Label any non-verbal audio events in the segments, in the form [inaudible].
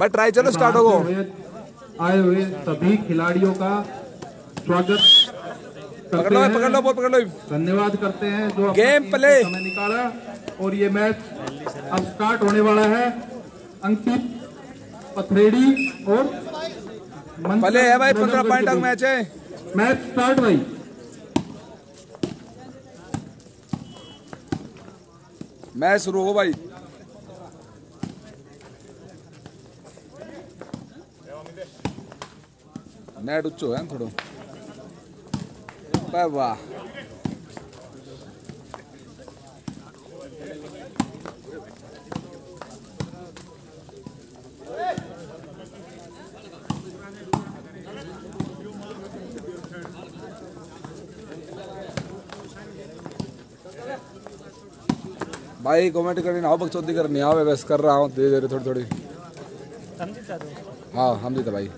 भाई ट्राई चलो स्टार्ट हो आए हुए सभी खिलाड़ियों का स्वागत पकड़ लो पकड़ लो पकड़ लो धन्यवाद करते हैं जो गेम प्ले। समय निकाला और ये मैच अब स्टार्ट होने वाला है। अंकित पथरेड़ी और पहले है भाई पंद्रह पॉइंट के। मैच है। मैच स्टार्ट भाई। मैच शुरू हो भाई। नेट उच्चो है थोड़ो भाई वाह भाई कमेंट करनी आओ बकचोदी करनी आओ बस कर रहा हूँ धीरे धीरे थोड़ी थोड़ी हाँ हम जीते भाई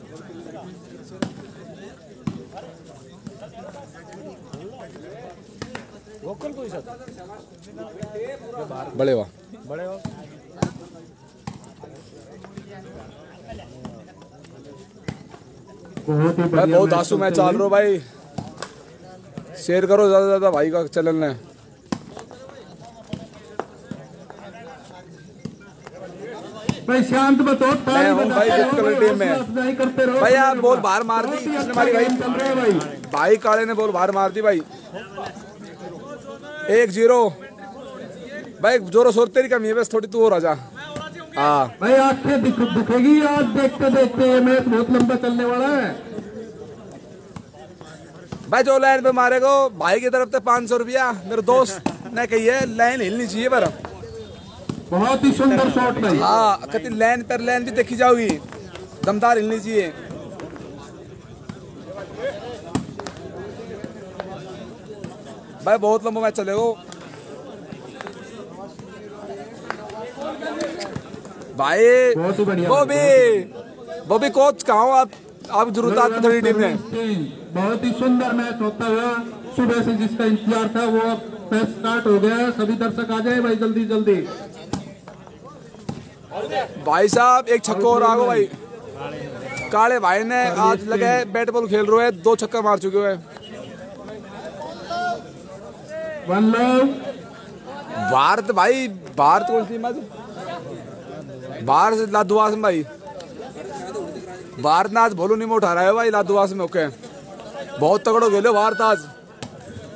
बड़े वाह। बहुत ही भाई बहुत आँसू मैच चलते चाल रहा भाई। शेयर करो ज़्यादा ज़्यादा भाई का चैनल ने। भाई शांत बताओ मैं हूँ भाई विक्टर टीम में। भाई आप बॉल बाहर मार दी। ही अच्छा मारी भाई? गेम चल रहा है भाई। भाई काले ने बॉल बाहर मार दी भाई। एक ज़ीरो। भाई जोरो शोर तेरी कमी है बस थोड़ी तू और आ जा। हाँ भाई आँखें दिख, दिखेगी आज देखते देखते ये मैच बहुत लंबा चलने वाला है। भाई जो लाइन पे मारेगो भाई की तरफ़ से पाँच सौ रुपया मेरे दोस्त ने कही है लाइन हिलनी चाहिए पर। बहुत ही सुंदर शॉट भाई। हाँ कति लाइन पर लाइन भी देखी जाओगी दमदार हिलनी चाहिए। भाई बहुत लंबा मैच चले चलेगा भाई बहुत बढ़िया बॉबी बॉबी कोच कहा हो आप? आप ज़रूरत आपकी थोड़ी टीम में। बहुत ही सुंदर मैच होता हुआ सुबह से जिसका इंतज़ार था वो अब मैच स्टार्ट हो गया। है सभी दर्शक आ जाए भाई जल्दी जल्दी। भाई साहब एक छक्का और आगो भाई। काले भाई ने आज लगे बैट बॉल खेल रहे हैं दो छक्का मार चुके हैं। वन लव भारत भाई भारत कौन सी मैच भारत से लादुआस में भाई। भारत ने आज भोलू नहीं उठा रहा है भाई लादुआस में ओके बहुत तगड़ो गेलो भारत आज।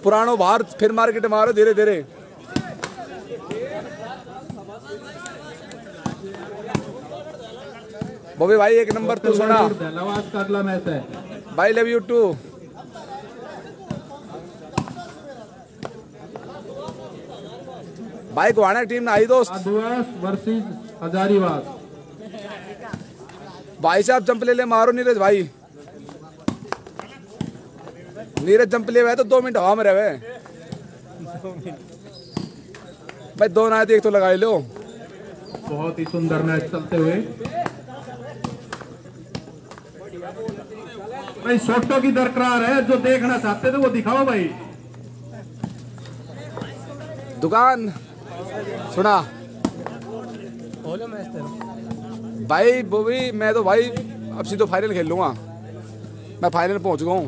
पुरानो भारत फिर मार्केट मारो धीरे धीरे। बॉबी भाई एक नंबर तू सुना। भाई लव यू टू भाई गुआना टीम ना आई दोस्त। हजारीबाग। भाई साहब जंप ले ले मारो नीरज भाई। नीरज जंप ले हुआ तो दो मिनट हवा में रहे। भाई दो ना एक तो लगा लो। बहुत ही सुंदर मैच चलते हुए। भाई शॉटों की दरकार है जो देखना चाहते थे वो दिखाओ भाई। दुकान। सुना। भाई वो भी मैं तो भाई अब सीधो फाइनल खेल लूँगा। मैं फाइनल पहुँच गया हूँ।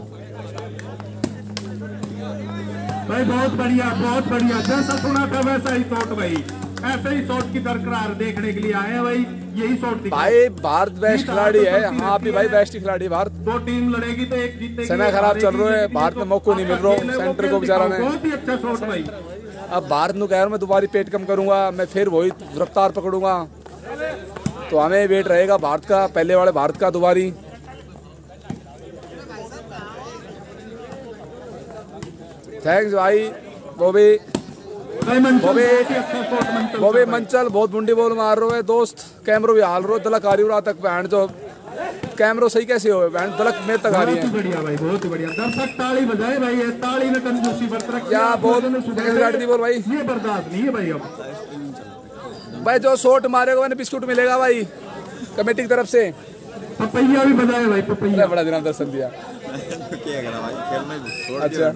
भाई बहुत बढ़िया बहुत बढ़िया। जैसा सुना था वैसा ही शॉट भाई। ऐसे ही शॉट की दरकार देखने के लिए आए हैं भाई। यही शॉट भाई भारत बेस्ट खिलाड़ी है। हाँ भी भाई बेस्ट खिलाड़ी भारत। दो टीम लड़ेगी तो एक जीतेगी। समय खराब चल रहा है, भारत में मौको नहीं मिल रहा, आपका खेल है, वो सेंटर को बेचारा। ने- बहुत ही अच्छा शॉट भाई। अब भारत कह रहा हूँ मैं दोबारा पेट कम करूँगा मैं फिर वही रफ्तार पकड़ूँगा। तो हमें वेट रहेगा भारत का पहले वाले भारत का दोबारी। थैंक्स भाई बॉबी- बहुत ही अच्छा शॉट मंचल बहुत बुंडी बॉल मार रहे हो दोस्त। कैमरों भी हाल रहे हो रही हो तक बैंड जो कैमरो सही कैसे हो बैंड दलक मेरे तक आ रही है। बढ़िया भाई बहुत ही बढ़िया। दर्शक ताली बजाए भाई ताली में कंजूसी बरत रखी क्या सेकंड गाड़ी बोल भाई। ये बर्दाश्त नहीं है भाई अब। भाई जो शॉट मारेगा मैंने बिस्कुट मिलेगा भाई कमेटी की तरफ़ से। पपैया भी बजाए भाई पपैया। बड़ा दिन दर्शन दिया। क्या करा भाई खेलना छोड़ अच्छा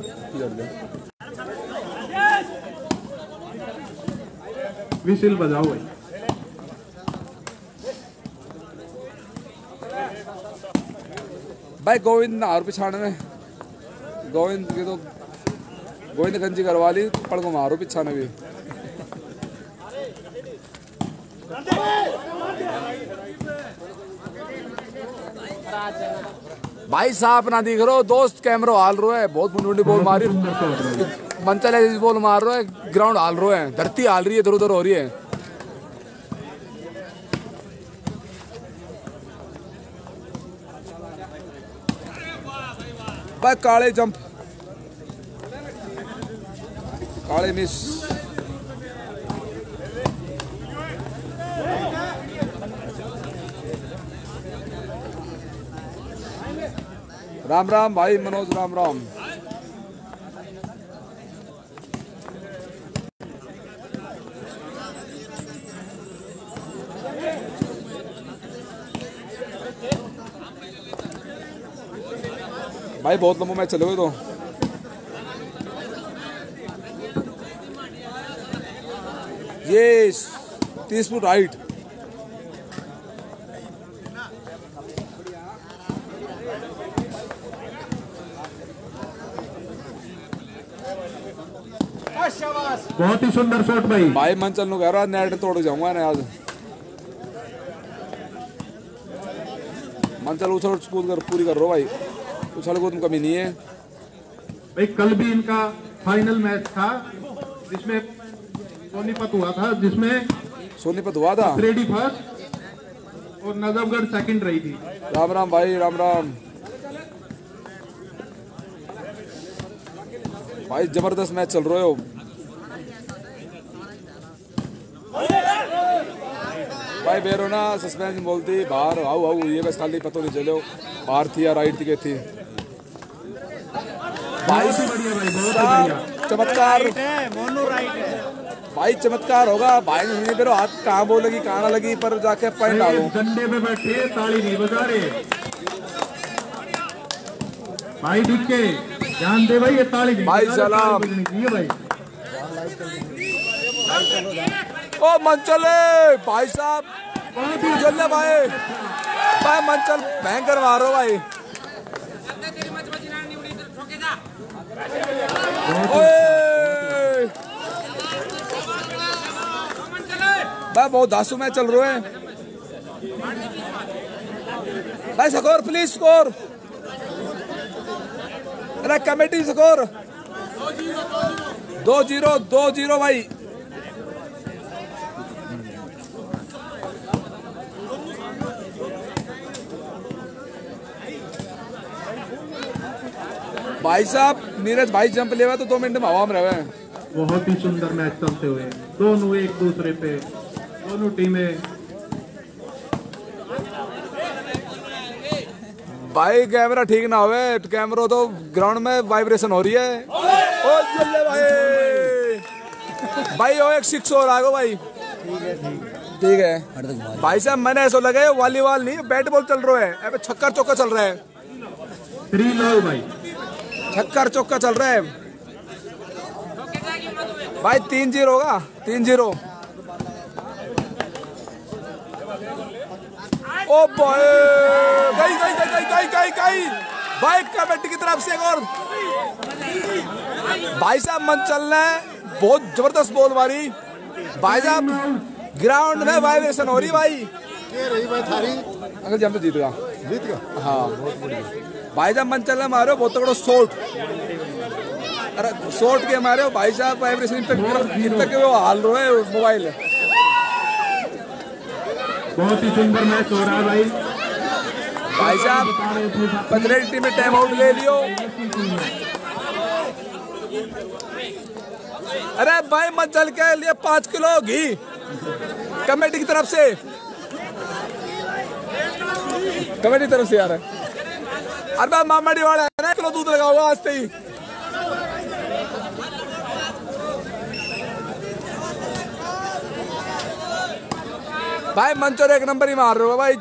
विशिल बजाओ भाई। भाई गोविंद नार पिछाड़ में। गोविंद की तो गोविंद गंजी करवा ली पड़ को मारो पिछाने भी। भाई साहब ना दिख रहा, दोस्त कैमरा हाल रो है, बहुत मुंडी बोल मारी। मंचल बोल मार रहा है ग्राउंड हाल रो है, धरती हाल रही है इधर उधर हो रही है। भाई काले जंप काले मिस राम राम भाई मनोज राम राम। भाई बहुत लंबा मैच चले हुए तो। ये तीस फुट राइट बहुत ही सुंदर शॉट भाई। भाई मन चलने कह रहा नेट तोड़ जाऊँगा ना आज। मन चल उछल कूद कर पूरी कर रो भाई। उछल कूद में कमी नहीं है। भाई कल भी इनका फाइनल मैच था जिसमें सोनीपत हुआ था जिसमें सोनीपत हुआ था? रेडी फ़र्स्ट और नजफगढ़ सेकंड रही थी। राम राम भाई राम राम। भाई ज़बरदस्त मैच चल रहे हो। भाई बेरो ना सस्पेंस बोलती बाहर आओ आओ ये बस खाली पता नहीं चलो बाहर थी या राइट थी के थी। भाई चमत्कार। भाई चमत्कार होगा। भाई ने नहीं बेरो हाथ कहाँ बोल लगी कहाँ लगी पर जाके पॉइंट डालो। डंडे पे बैठे ताली नहीं बजा रहे भाई दिख के ध्यान दे भाई ये ताली नहीं भाई सलाम। भाई। ओ मंचले भाई साहब बहुत ही चल भाई। भाई मंचल भयंकर मारो भाई ओए! भाई, बहुत धासु में चल रहे हैं। भाई, स्कोर प्लीज़ स्कोर अरे, कमेटी स्कोर दो ज़ीरो। दो ज़ीरो, भाई। भाई साहब नीरज भाई जंप लेवा तो दो मिनट में हवा में रहे। बहुत ही सुंदर मैच चलते हुए। दोनों एक दूसरे पे दोनों टीमें। भाई कैमरा ठीक ना होवे कैमरा तो ग्राउंड में वाइब्रेशन हो रही है। ओ जल्ले भाई। भाई ओ एक सिक्स और आगो भाई। ठीक है। भाई साहब मैंने ऐसा लगे वॉलीबॉल नहीं बैट बॉल चल रहा है। अबे छक्कर चौका चल रहा है। थ्री लव भाई। छक्कर चौका चल रहा है। भाई तीन ज़ीरो होगा तीन ज़ीरो। ओ बॉय गई गई गई गई गई गई गई। भाई कमेटी की तरफ़ से एक और। भाई साहब मन चल रहा है। बहुत ज़बरदस्त बॉल मारी। भाई साहब ग्राउंड में वाइब्रेशन हो रही भाई। ये रही भाई थारी अंकल जी हम तो जीत गया जीत गया हाँ। भाई साहब मन चल रहा मारो बहुत तगड़ो शॉट अरे शॉट के मारे हो भाई साहब वाइब्रेशन इम्पैक्ट इम्पैक्ट वो हाल रहे है मोबाइल बहुत ही सुंदर मैच हो रहा है भाई। भाई साहब साहब। पंद्रह टीम में टाइम आउट ले लियो। अरे भाई मन चल के लिए पाँच किलो घी। कमेटी की तरफ़ से। कमेटी की तरफ़ से यार अरे मामाडी वाला है ना किलो दूध लगा हुआ आज से ही। भाई मंचर एक नंबर ही मार रहे हो भाई।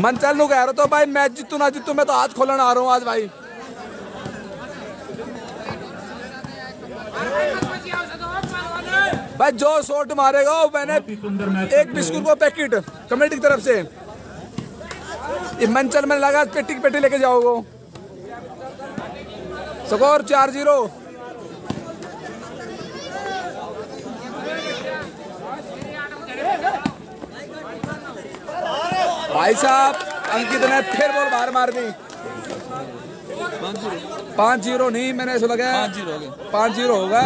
मंचल नु कह रहा तो भाई मैच जीतू ना जीतू, मैं तो हाथ खोलने आ रहा हूँ आज भाई। भाई, जो शॉट मारेगा वो मैंने एक बिस्कुट को पैकेट, कमेटी की तरफ़ से। ये मंचल में लगा पेटी की पेटी लेके जाओगे स्कोर चार ज़ीरो। भाई साहब अंकित ने फिर बॉल बाहर मार दी। पाँच ज़ीरो नहीं मैंने ऐसा लगा पाँच ज़ीरो होगा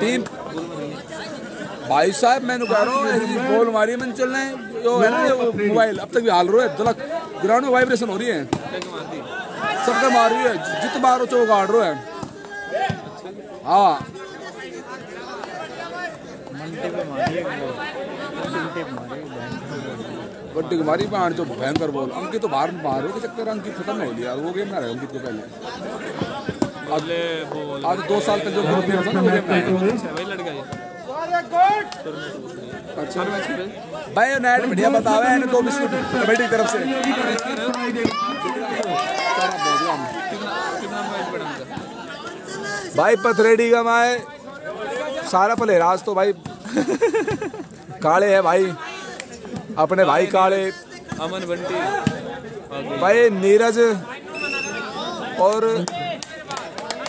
टीम भाई साहब मैंने कह रहा हूँ ऐसी बॉल मारी है। मंचल ने जो है ना मोबाइल अब तक भी हाल रहा है दलक ग्राउंड में वाइब्रेशन हो रही है। सबका मार रही है जित मारो चौक आड़ रहा है। हाँ। बड्डी की मारी बाहर जो भयंकर बॉल अंकित तो बाहर बाहर हो के चक्कर अंकित खत्म हो लिया वो गेम ना रहे अंकित को पहले। आज दो साल तक जो गेम था ना वो गेम अच्छा भाई नेट बढ़िया बतावे है दो बिस्कुट कमेटी की तरफ़ से। भाई पथरेडी का माए सारा पलेराज तो भाई [laughs] काले है भाई। अपने भाई काले। अमन बंटी। भाई नीरज और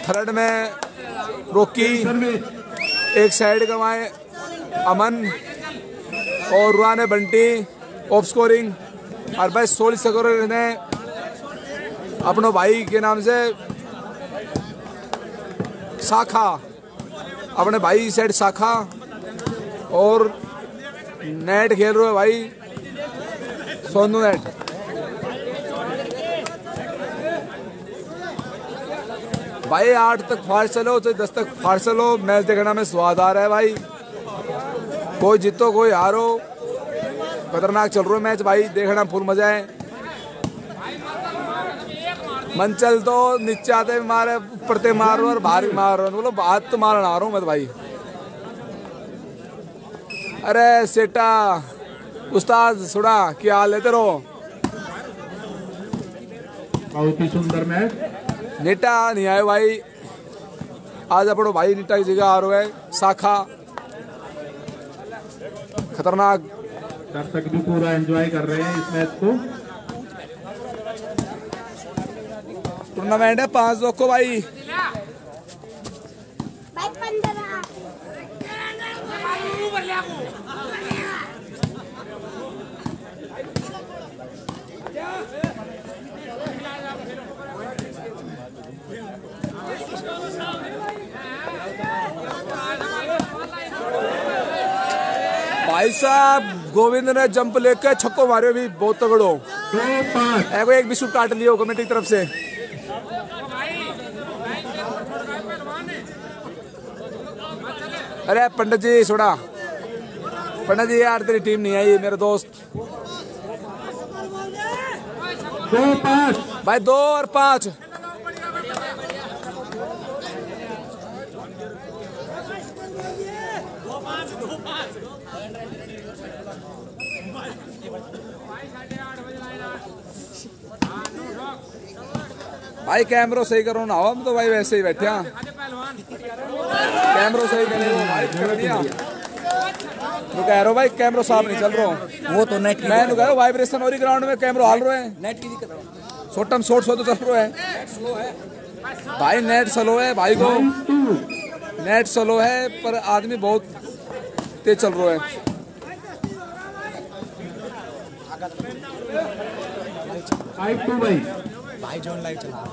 थर्ड में रोकी। एक साइड कमाए अमन और रुआने बंटी ऑफ़ स्कोरिंग और भाई सोल स्कोर ने अपने भाई के नाम से शाखा अपने भाई साइड शाखा और नेट खेल रहे भाई, सोनू नेट भाई, आठ तक फास्ट चलो चाहे दस तक फास्ट चलो मैच देखना में स्वाद आ रहा है भाई। कोई जीतो, कोई हारो। खतरनाक चल रहा है मैच भाई, देखना फुल मज़ा है। मंचल तो नीचे आते मारे, ऊपर ते मारो और बाहर भी मारो। बोलो बात तो मारना आ रहा हूँ मैं तो भाई। अरे सेटा उस्ताद, सुना, क्या लेते रहो बहुत ही सुंदर मैच। नीटा नहीं आए भाई आज अपनो भाई नेटा की जगह आ रहा है शाखा खतरनाक दर्शक भी पूरा एंजॉय कर रहे हैं इस मैच को टूर्नामेंट है पाँच लोग को भाई भाई साहब, गोविंद ने जंप लेकर छक्को मारे भी, बहुत तगड़ो। एगो एक बिस्कुट काट लियो कमेटी की तरफ़ से। अरे पंडित जी, सुना। पंडित जी, यार तेरी टीम नहीं आई, मेरे दोस्त। दो भाई, दो और पाँच। भाई कैमरो सही करो ना। हम तो भाई वैसे ही बैठे हैं। कैमरो सही करो भाई कर दिया तो कह रहा हूँ भाई कैमरो साफ़ नहीं चल रहा। वो तो नेट मैं तो कह रहा हूँ वाइब्रेशन हो रही ग्राउंड में कैमरो हाल रहे हैं। नेट की दिक्कत है। शॉर्ट शॉर्ट सो तो चल रहा है। भाई नेट स्लो है भाई को। नेट स्लो है पर आदमी बहुत तेज चल रहा है। फाइव टू भाई। भाई जोन लाइव चला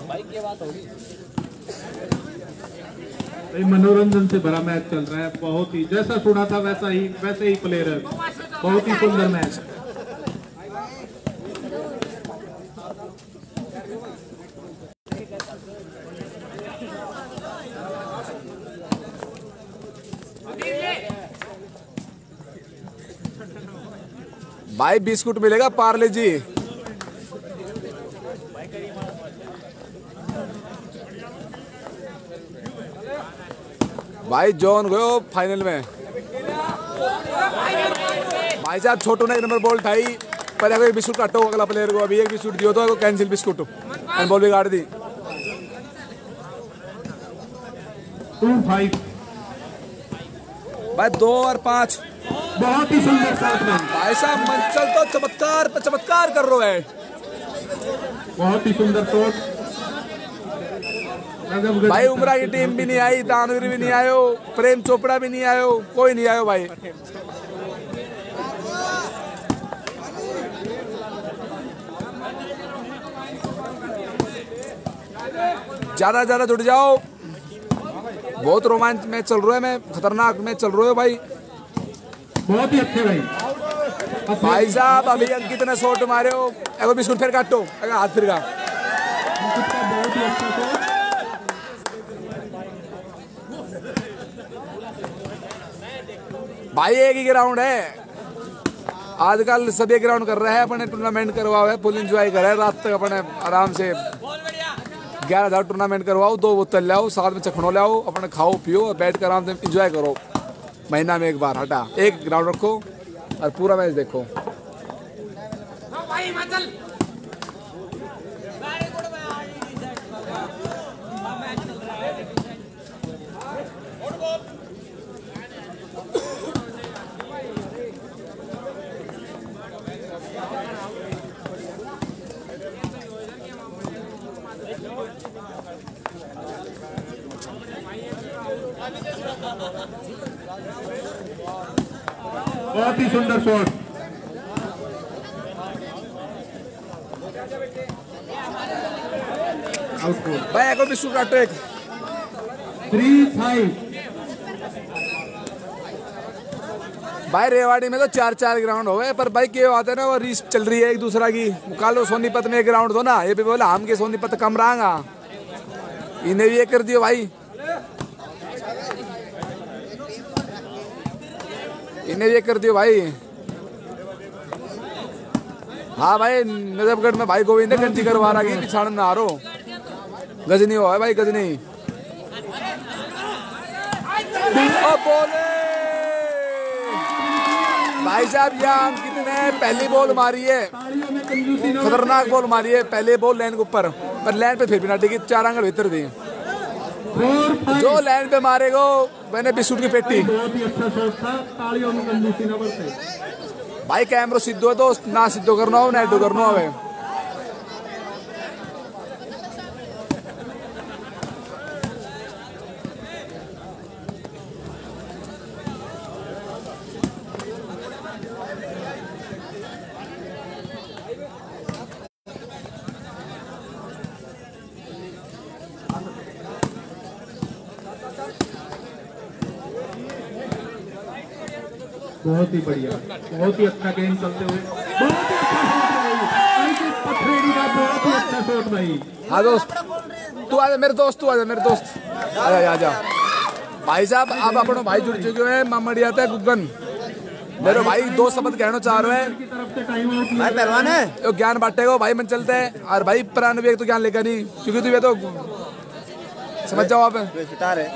भाई मनोरंजन से भरा मैच चल रहा है बहुत ही जैसा सुना था वैसा ही वैसे ही प्लेयर है। बहुत ही सुंदर मैच भाई बिस्कुट मिलेगा पार्ले जी। भाई जॉन गयो फाइनल में। भाई साहब छोटू ने एक नंबर बॉल उठाई पर अगर बिस्कुट काटो अगला प्लेयर को। अभी एक बिस्कुट दियो तो कैंसिल बिस्कुट। एंड बॉल भी काट दी। टू फाइव भाई दो और पाँच। बहुत ही सुंदर भाई भाई साहब मंचल तो चमत्कार चमत्कार कर रहे है। बहुत ही सुंदर शॉट भाई उमरा की टीम भी नहीं आई दानवीर भी नहीं आयो प्रेम चोपड़ा भी नहीं आयो कोई नहीं आयो भाई। ज़्यादा ज़्यादा जुड़ जाओ। बहुत रोमांच मैच चल रहा है मैं खतरनाक मैच चल रहा है भाई। बहुत ही अच्छे भाई। भाई साहब अभी अंकित ने शॉट मारे हो। एगो बिस्कुट फिर काटो अगर हाथ फिर का बहुत ही अच्छा भाई, एक ही ग्राउंड है। आजकल सभी ग्राउंड कर रहे हैं, अपने टूर्नामेंट करवाओ, है फुल एंजॉय करे। रात तक अपने आराम से ग्यारह हज़ार टूर्नामेंट करवाओ, दो बोतल लाओ, साथ में चखड़ो लाओ, अपने खाओ, पियो और बैठ कर आराम से इंजॉय करो। महीना में एक बार हटा। एक ग्राउंड रखो और पूरा मैच देखो। सुंदर शॉट। भाई एगो बिस्कुट काटो एक। थ्री फाइव भाई रेवाड़ी में तो चार चार ग्राउंड हो गए पर भाई क्या बात है ना वो रीस चल रही है एक दूसरा की। कालो सोनीपत में एक ग्राउंड दो ना ये भी बोला हम के सोनीपत कम रहा इन्हें भी ये कर दियो भाई। इन्हें ये कर दियो भाई। हाँ भाई, नजफगढ़ में भाई गोविंद घंटी करवा रहा की पिछाड़ में आ रो गजनी हो है भाई गजनी। भाई साहब, यहाँ कितने पहली बॉल मारी है। खतरनाक बॉल मारी है, पहले बॉल लाइन के ऊपर। पर लाइन पे फिर भी ना टिकी चार आंगल भीतर थी। जो लाइन पे मारेगो मैंने बिस्कुट की पेटी बहुत ही अच्छा शॉट था तालियों में कंजूसी न बरते भाई कैमरो सिद्धो है दोस्त ना सिद्धो करना हो ना एडो करना हो बहुत ही बढ़िया बहुत ही अच्छा गेम चलते हुए। बहुत ही अच्छा भाई। पथरेड़ी का बहुत ही अच्छा शॉट भाई। हाँ दोस्त तू आजा मेरे दोस्त तू आजा मेरे दोस्त। आजा आजा भाई साहब अब अपनो भाई जुड़ चुके हैं गुगन। मेरे भाई दो शब्द कहना चाह रहे हैं। की तरफ़ से टाइम आउट लिया पहलवान है? तो ज्ञान बांटेगा भाई मन चलते हैं। और भाई पुराने भी एक तो ज्ञान लेकर नहीं क्योंकि तू ये तो समझ जाओ आप। स्टार है।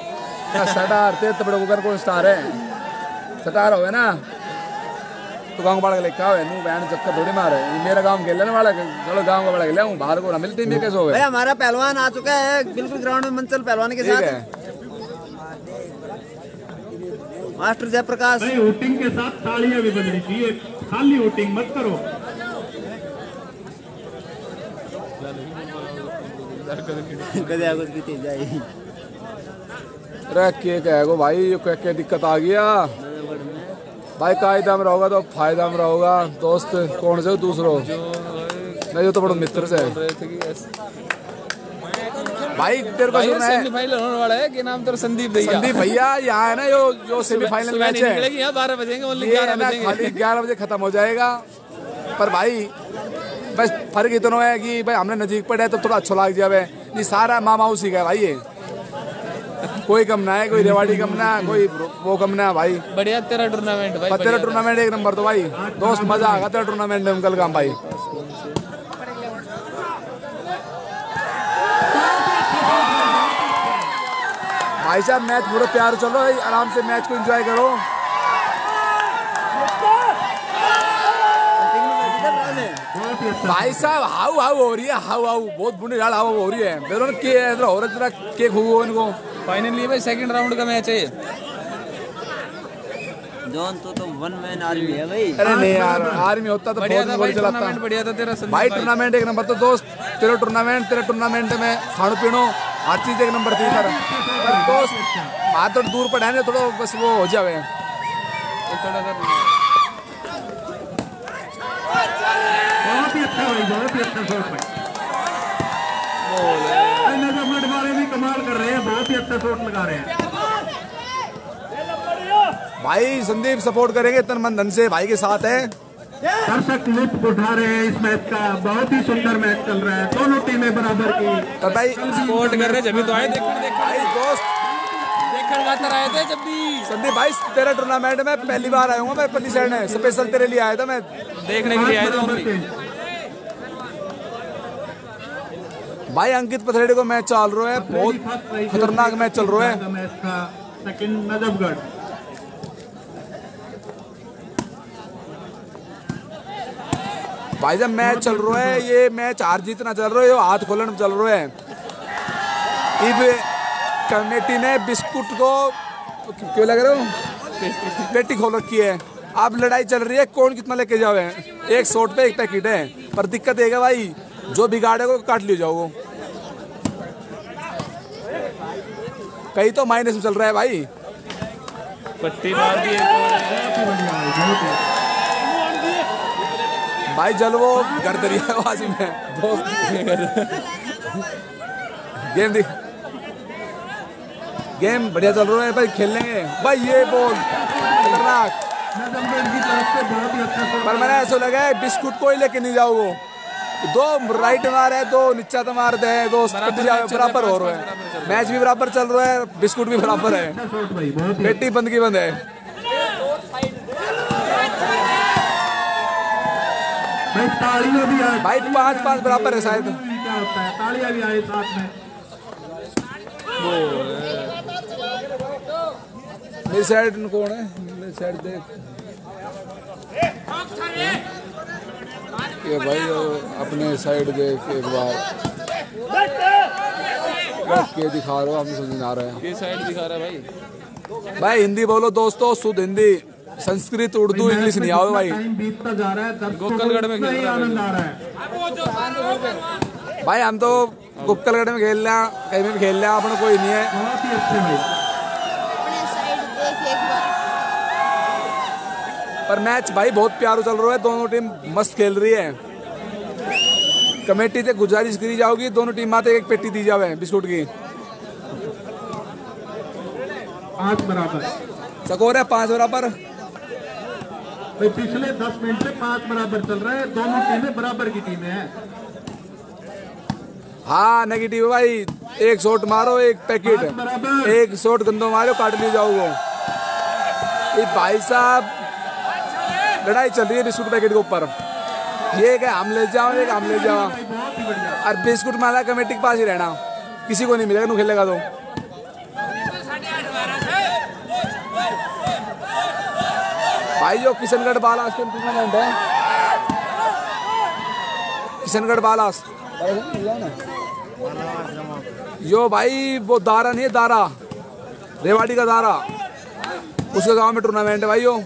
स्टार ते तो गुगन को स्टार है? स्टार हो ना। तो गाँव बड़ा लेके आओ नू बहन चक्कर थोड़ी मारे। मेरा गाँव खेलने वाला चलो गाँव का बड़ा खेले हूँ बाहर को ना मिलती मैं कैसे हो गए हमारा पहलवान आ चुका है बिल्कुल ग्राउंड में मंचल पहलवान के साथ। मास्टर जयप्रकाश। भाई वोटिंग के साथ तालियाँ भी बजनी चाहिए खाली वोटिंग मत करो। अरे के कहेगो भाई ये क्या क्या दिक्कत आ गया भाई कायदा में रहोगा तो फ़ायदा में रहोगा। दोस्त कौन से हो? दूसरो नहीं ये तो बड़ो मित्र से है। भाई तेरे को भाई है? सेमीफाइनल होने वाला है। कि नाम तेरा? संदीप भैया। संदीप भैया यहाँ है ना यो जो सेमीफाइनल मैच है। यहाँ बारह बजेंगे ओनली है खाली ग्यारह बजे खत्म हो जाएगा। पर भाई बस फ़र्क इतना है कि भाई हमने नजीक पड़े तो थोड़ा अच्छा लग जाए। ये सारा मामा उसी का है भाई ये। कोई कम ना है कोई रेवाड़ी कम ना कोई वो कम ना है भाई। बढ़िया तेरा टूर्नामेंट भाई तेरा टूर्नामेंट एक नंबर तो भाई। दोस्त मज़ा आगा तेरा टूर्नामेंट में कल काम भाई। भाई साहब मैच पूरा प्यार चलो आराम से मैच को एंजॉय करो। भाई साहब हाउ हाउ हो रही है हाउ हाउ बहुत बुरी हाल हाउ हो रही है। मेरे को के हो रहा है के इनको। फाइनली भाई सेकंड राउंड का मैच है ये। जॉन तो तो वन मैन आर्मी है भाई। अरे नहीं यार आर्मी होता तो बढ़िया बहुत था गोल चलाता। टूर्नामेंट बढ़िया था तेरा संदीप भाई भाई। टूर्नामेंट एक नंबर तो दोस्त तेरा टूर्नामेंट तेरे टूर्नामेंट में खाणो पीणो हर चीज़ एक नंबर थी पर पर दोस्त हाथ तो दूर पड़ा है थोड़ा बस वो हो जावे। थोड़ा सा बहुत ही अच्छा भाई बहुत ही अच्छा भी कमाल कर रहे हैं बहुत ही अच्छा शॉट लगा रहे हैं। भाई संदीप सपोर्ट करेंगे तन मन धन से भाई के साथ है। दर्शक लुत्फ उठा रहे हैं इस मैच का बहुत ही सुंदर मैच चल रहा है दोनों टीमें बराबर की। तो भाई सपोर्ट कर रहे जब तो आए देखने देखने भाई दोस्त। देखने खातर आए थे जब भी। संदीप भाई तेरा टूर्नामेंट में पहली बार आया हूँ मैं पल्ली साइड में स्पेशल तेरे लिए आया था मैं देखने के लिए आए थे ओनली भाई अंकित पथरेडी को मैच चल रहा है बहुत खतरनाक मैच चल रहा है। सेकंड नजफगढ़। भाई जब मैच चल रहा है ये मैच हार जीतना चल रहा है हाथ खोलन चल रहा है। इब कमेटी ने बिस्कुट को क्यों लग रहे हो? पेटी खोल रखी है। अब लड़ाई चल रही है कौन कितना लेके जावे? एक शॉट पे एक पैकेट है पर दिक्कत है भाई जो बिगाड़ेगा वो काट लियो जाओगे कहीं तो माइनस में चल रहा है भाई। पट्टी मार दी भाई जल वो घर दरिया में। गेम दिख गेम बढ़िया चल रहा है भाई खेल लेंगे भाई ये बॉल खतरनाक। पर मैंने ऐसा लगा है बिस्कुट को ही लेके नहीं जाओगे दो राइट मार है दो नीचा तो मार दे दो बराबर हो रहा है। मैच भी बराबर चल रहा है बिस्कुट भी बराबर है। पेटी बंद की बंद है। भाई तालियाँ भी आए भाई पाँच पाँच बराबर है शायद। क्या होता है तालियाँ भी आए साथ में। साइड कौन है? साइड देख। ये भाई अपने साइड देख एक बार के दिखा रहे हो हम समझ आ रहे हैं। ये साइड दिखा रहा है भाई? भाई हिंदी बोलो दोस्तों शुद्ध हिंदी। संस्कृत उर्दू इंग्लिश नहीं आओ भाई। बीतता जा रहा है गोकलगढ़ में खेल रहा आनंद आ रहा है। भाई हम तो गुप्तलगढ़ में खेल रहे हैं कहीं में भी खेल रहे हैं अपना कोई नहीं है। बहुत ही अच्छे भाई। पर मैच भाई बहुत प्यारो चल रहा है दोनों टीम मस्त खेल रही है। कमेटी से गुजारिश करी जाओगी दोनों टीम आते एक पेटी दी जावे बिस्कुट की। पाँच बराबर। स्कोर है पाँच बराबर। भाई पिछले दस मिनट से पाँच बराबर चल रहा है दोनों टीमें बराबर की टीमें हैं। हाँ नेगेटिव है भाई। एक शॉट मारो एक पैकेट एक शॉट गंदो मारो काट लिए जाओगे। भाई साहब लड़ाई चल रही है बिस्कुट पैकेट के ऊपर। ये क्या हम ले जाओ, एक हम ले जाओ। और बिस्कुट माला कमेटी के पास ही रहना। किसी को नहीं मिलेगा खेलेगा तो। भाई, जो किशनगढ़ बालास के टूर्नामेंट है। किशनगढ़ बालास। यो भाई, वो दारा नहीं है, दारा। रेवाड़ी का दारा। उसके गाँव में टूर्नामेंट है भाई, यो।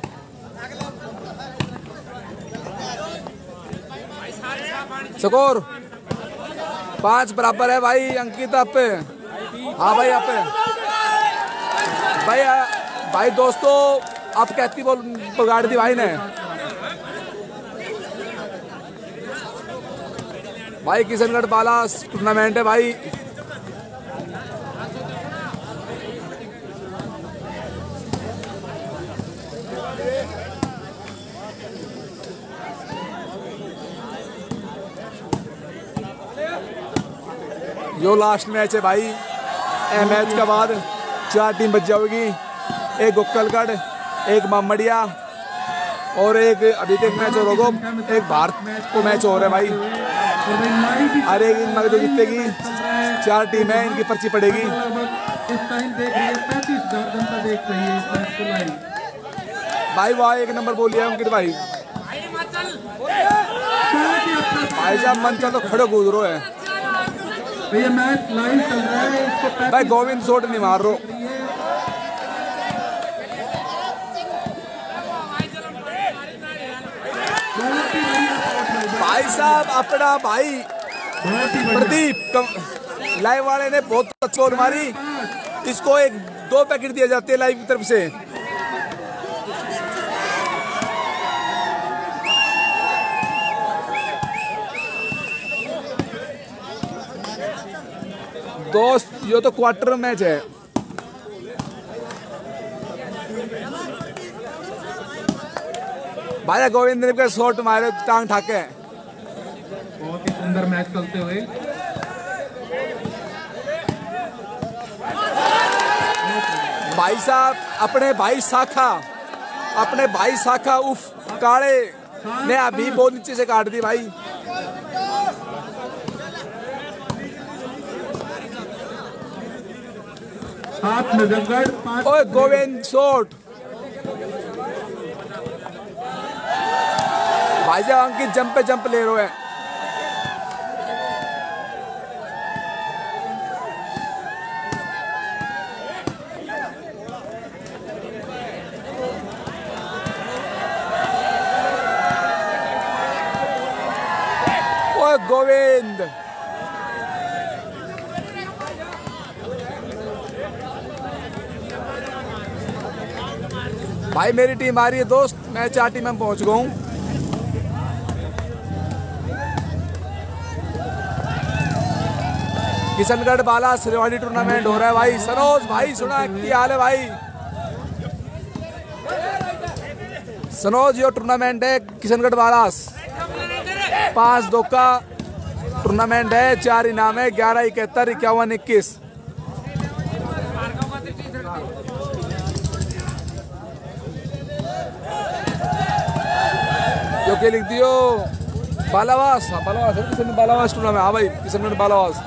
स्कोर पाँच बराबर है भाई, अंकित आप पे। हाँ भाई, आप पे। भाई भाई दोस्तों, आप कहती बोल बिगाड़ दी भाई ने? भाई, किशनगढ़ बाला टूर्नामेंट है भाई। यो लास्ट मैच है भाई। ए मैच के बाद चार टीम बच जाओगी। एक गोकलगढ़, एक मामड़िया और एक अभी तक मैच और होगा। एक भारत को मैच हो रहा है भाई। भाई लाइव भी अरे जो जीतेगी, चार टीम है, इनकी पर्ची पड़ेगी। को भाई वाह एक नंबर बोलिए, अंकित भाई। भाई साहब मंचा तो खड़े गुजरो है। रहा भाई गोविंद शॉट नहीं मार रो भाई साहब अपना भाई प्रदीप लाइव वाले ने बहुत अच्छी मारी। इसको एक दो पैकेट दिए जाते हैं लाइव की तरफ़ से। दोस्त ये तो क्वार्टर मैच है। भाई गोविंद ने का शॉट मारे टांग ठाके। बहुत ही सुंदर मैच चलते हुए। भाई साहब अपने भाई शाखा अपने भाई शाखा उफ काले ने अभी बहुत नीचे से काट दी भाई। नजफगढ़ पाँच ओए गोविंद शॉट भाई साहब अंकित जंप पे जंप ले रहे हैं। गोविंद। भाई, मेरी टीम आ रही है दोस्त। मैं चार टीम में पहुँच गया हूँ। किशनगढ़ बाला श्रीवाड़ी टूर्नामेंट हो रहा है भाई। सरोज भाई, सुना की हाल है भाई? सनोज यो टूर्नामेंट है किशनगढ़ बालास पाँच दो का टूर्नामेंट है, चार इनाम है, ग्यारह इकहत्तर, इक्यावन, इक्कीस। के लिख दियो बालावास हाँ बालावास है किशन बालावास टूर्नामेंट हाँ भाई किशनगढ़ बालावास।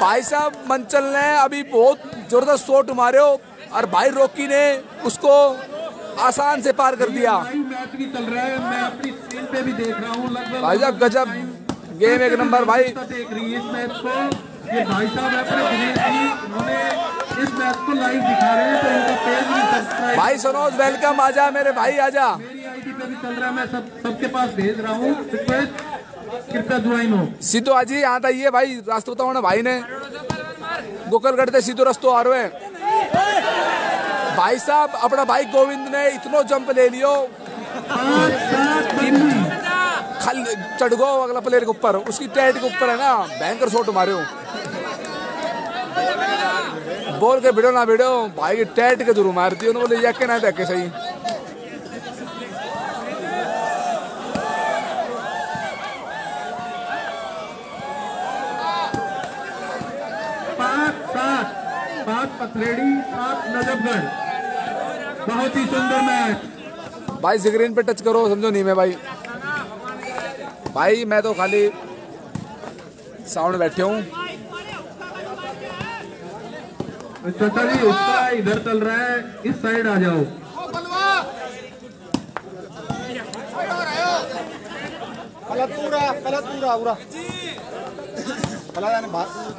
भाई साहब, मंचल ने अभी बहुत ज़बरदस्त शॉट मारे हो और भाई रॉकी ने उसको आसान से पार कर दिया। भाई साहब गजब। गेम एक नंबर भाई। देख रही इस मैच को। ये भाई साहब अपने दिनेश इस मैच को लाइव दिखा रहे हैं तो उनका पेज भी सब्सक्राइब भाई सनोज वेलकम आजा मेरे भाई आजा। मेरी आईडी पे भी चल रहा है मैं सब सबके पास भेज रहा हूँ। रिक्वेस्ट कृपया ज्वाइन हो। सीधो आजी यहाँ ये भाई रास्ता बताओ ना भाई ने। गोकलगढ़ से सीधो रस्तो आ रहे हैं। भाई साहब, अपना भाई गोविंद ने इतनो जंप ले लियो। खल चढ़ गो अगला प्लेयर के ऊपर। उसकी टैट के ऊपर है ना। भयंकर शॉट मारे हो। बोल के भिड़ो ना भिड़ो। भाई टैट के ज़रूर मारती उन्होंने बोले यके ना देखे सही पाँच सात पाँच पथरेड़ी सात नजफगढ़। बहुत ही सुंदर मैच। भाई स्क्रीन पे टच करो समझो नहीं मैं भाई। भाई मैं तो खाली साउंड बैठे हूँ। चाचा जी उसका इधर चल रहा है इस साइड आ जाओ। पूरा पूरा पूरा। जाने बाहर फ़ोन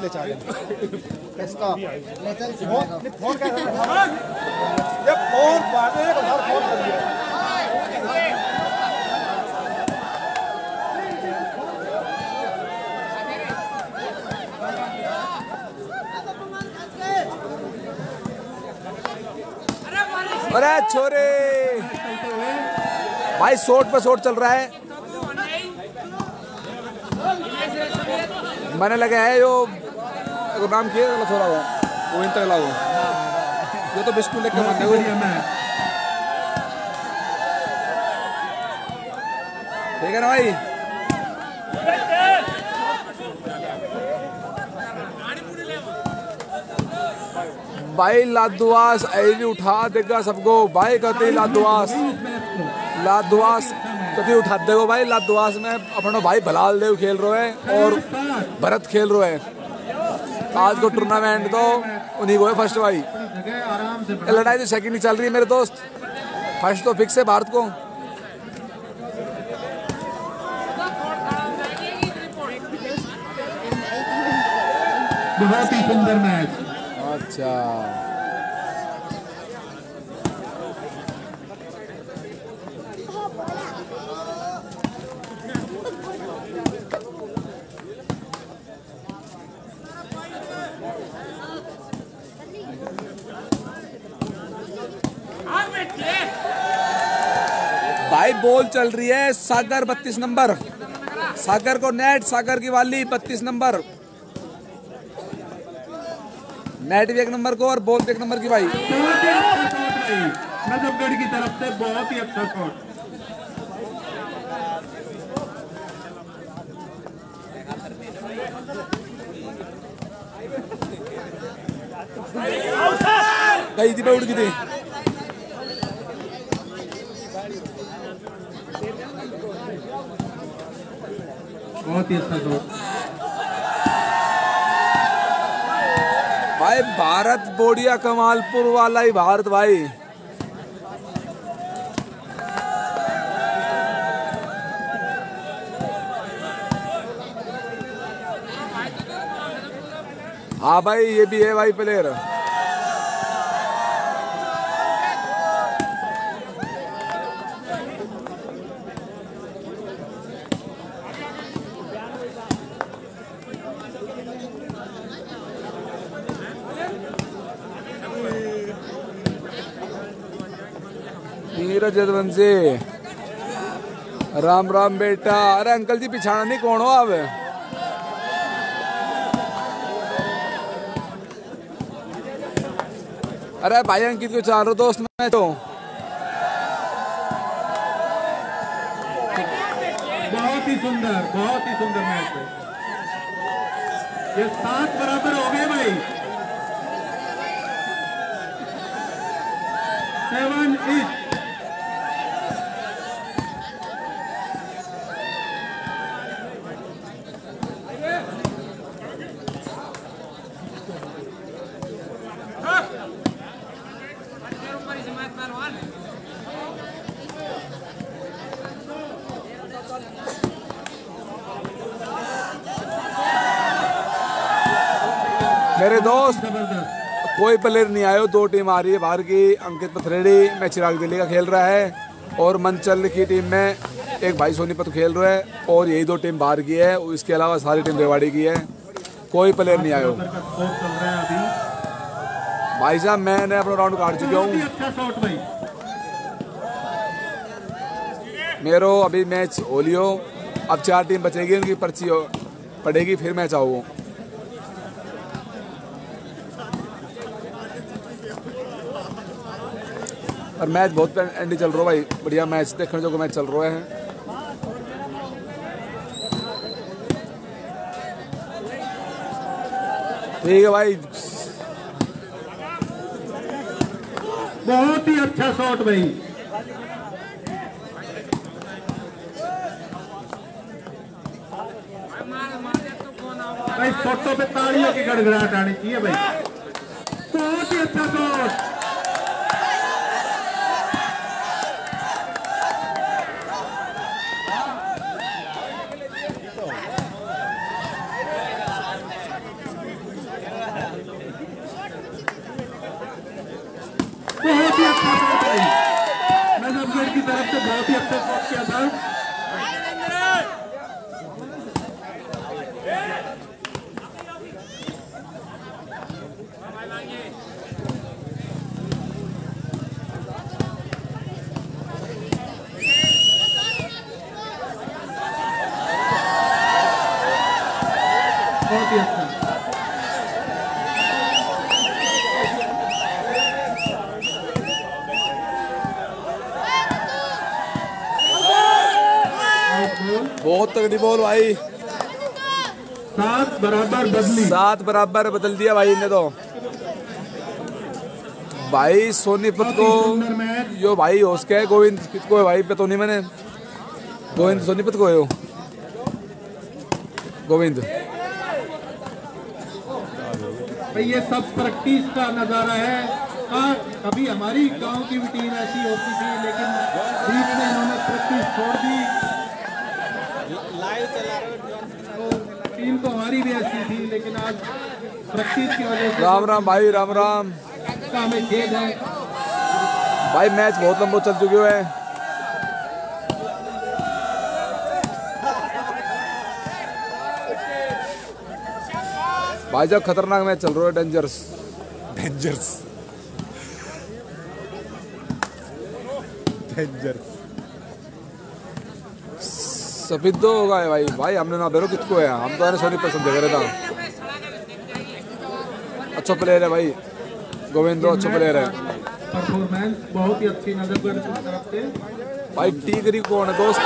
अरे छोरे। भाई शोट पे शोट चल रहा है। मैंने लगा है जो नाम तो थोड़ा वो वो इन तक लागो ये तो बिस्कुट लेके बहुत मारने ही को ठीक है ना भाई? भाई, लादुआस ऐसी उठा देगा सबको। भाई, कहते लादुआस। लादुआस। कभी उठा देगो भाई लादुआस में अपना भाई भलाल देव खेल रहे हैं और भरत खेल रहे हैं। आज को टूर्नामेंट तो उन्हीं को है फ़र्स्ट भाई। लड़ाई तो सेकंड ही चल रही है मेरे दोस्त। फ़र्स्ट तो फिक्स है भारत को। बहुत ही सुंदर मैच अच्छा भाई बॉल चल रही है। सागर बत्तीस नंबर। सागर को नेट सागर की वाली बत्तीस नंबर। नेट भी एक नंबर को और बॉल एक नंबर की भाई। नजफगढ़ की तरफ़ से बहुत ही अच्छा शॉट गई थी उड़ गई थी। बहुत ही अच्छा शॉट भाई, भारत बोडिया कमालपुर वाला ही भारत भाई। हाँ भाई, ये भी है भाई प्लेयर नीरज यदवंशी राम राम बेटा। अरे अंकल जी पिछाड़ा नहीं, कौन हो आप? अरे भाई अंकित को चार दोस्त मैं तो। बहुत ही सुंदर, बहुत ही सुंदर मैच ये सात बराबर हो गए भाई। सेवन इच मेरे दोस्त, कोई प्लेयर नहीं आयो, दो टीम आ रही है बाहर की। अंकित पथरेड़ी मैं चिराग दिल्ली का खेल रहा है और मंचल की टीम में एक भाई सोनीपत खेल रहा है और यही दो टीम बाहर की है। इसके अलावा सारी टीम रेवाड़ी की है। कोई प्लेयर नहीं आयो। भाई साहब, मैंने अपना राउंड काट चुका हूँ। मेरो अभी मैच होलियो अब चार टीम बचेगी, उनकी पर्ची पड़ेगी, फिर मैच आओ। और मैच बहुत एंडी चल रहा भाई। बढ़िया मैच देखने जो मैच चल रहा है। ठीक है भाई। बहुत ही अच्छा शॉट भाई। भाई शॉटों पे तालियों की गड़गड़ाहट आनी चाहिए भाई। बहुत ही अच्छा शॉट बहुत ही अच्छा शॉट भाई नजफगढ़ की तरफ़ से बहुत ही अच्छा शॉट किया था बहुत ही अच्छा आउट तगड़ी बॉल भाई। सात बराबर बदली। सात बराबर बदल दिया भाई ने तो। भाई सोनीपत को यो भाई हो उसके है गोविंद किसको है भाई पे तो नहीं मैंने गोविंद सोनीपत को है यो। गोविंद। भाई ये सब प्रैक्टिस का नज़ारा है। का- कभी हमारी गाँव की भी टीम ऐसी होती थी लेकिन बीच में इन्होंने प्रैक्टिस छोड़ दी। तो टीम तो हमारी भी ऐसी थी लेकिन आज प्रैक्टिस की वजह से राम राम भाई राम राम। हमें खेद है। भाई मैच बहुत लंबा चल चुके हुए भाई जब खतरनाक मैच चल रहा है डेंजरस। डेंजरस। डेंजरस। सफेदो होगा है भाई भाई हमने ना बेरो किसको है हम तो सोनी पसंद देख रहे अच्छा प्लेयर है भाई गोविंदो अच्छा प्लेयर है परफॉर्मेंस बहुत ही अच्छी नजरगढ़ की तरफ़ से भाई कौन है दोस्त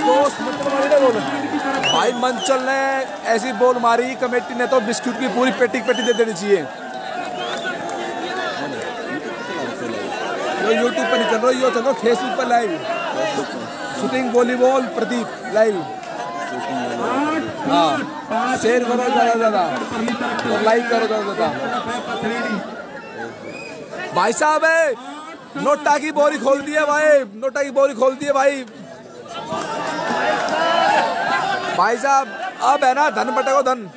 दोस्त भाई मंचल ने ऐसी बॉल मारी कमेटी ने तो बिस्कुट की पूरी पेटी पेटी दे देनी चाहिए यूट्यूब पर नहीं चल रहा यो चल रहा फेसबुक पर live shooting volleyball Pradeep live हाँ शेयर करो ज़्यादा ज़्यादा और लाइक करो ज़्यादा ज़्यादा भाई साहब है नोटा की बोरी खोल दी भाई, नोटा की बोरी खोल दी भाई। भाई साहब, अब है ना, धन बटेगो धन।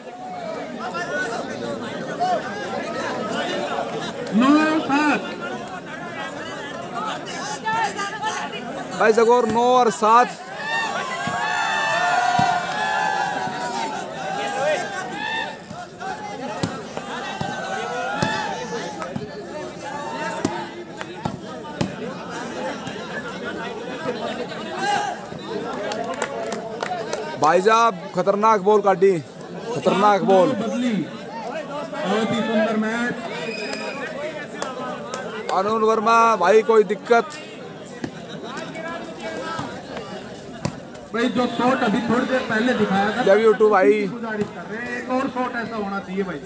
भाई सगोर नौ और सात। भाई साहब, खतरनाक बॉल काटी। खतरनाक बॉल अरुण वर्मा, भाई कोई दिक्कत? भाई जो शॉट अभी थोड़ी देर पहले दिखाया था जब यूट्यूब भाई गुजारिश कर रहे हैं एक और शॉट ऐसा होना चाहिए भाई।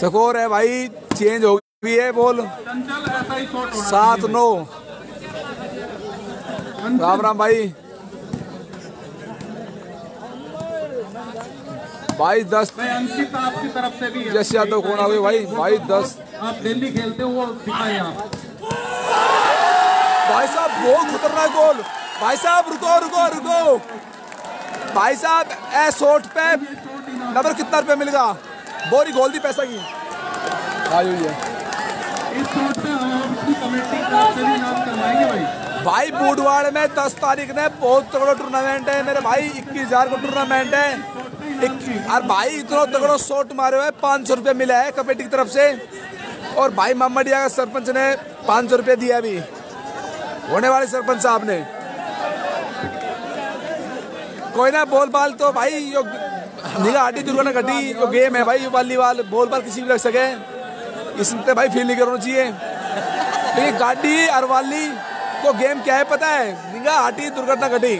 स्कोर है भाई चेंज हो गई है बॉल। चंचल ऐसा ही शॉट सात नौ। राम राम भाई। भाई दस अंकित आपकी तरफ़ से भी। जस यादव कौन आ गए भाई? भाई दस आप डेली खेलते हो वो दिखाए आप। भाई साहब बहुत खतरनाक गोल भाई साहब रुको रुको रुको। भाई साहब ए शॉट पे नंबर कितना रुपए मिलेगा? बोरी गोल दी पैसा की। आ जाइए इस शॉट पे हम अपनी कमेटी की तरफ़ से भी नाम करवाएँगे भाई। भाई बुधवार में दस तारीख ने बहुत तगड़ा टूर्नामेंट है मेरे भाई इक्कीस हज़ार का टूर्नामेंट है। और भाई इतना तगड़ा शॉट मारे हुए पाँच सौ रुपये मिला है कमेटी की तरफ़ से। और भाई मामडिया का सरपंच ने पाँच सौ रुपये दिया अभी। होने वाले सरपंच साहब ने। कोई ना बॉल बाल तो भाई यो निगाह हटी दुर्घटना घटी यो गेम है भाई यो वॉलीबॉल बॉल बाल किसी भी लग सके। इसमें तो भाई फील नहीं करना चाहिए। लेकिन गाड़ी और वाली को गेम क्या है पता है? निगाह हटी दुर्घटना घटी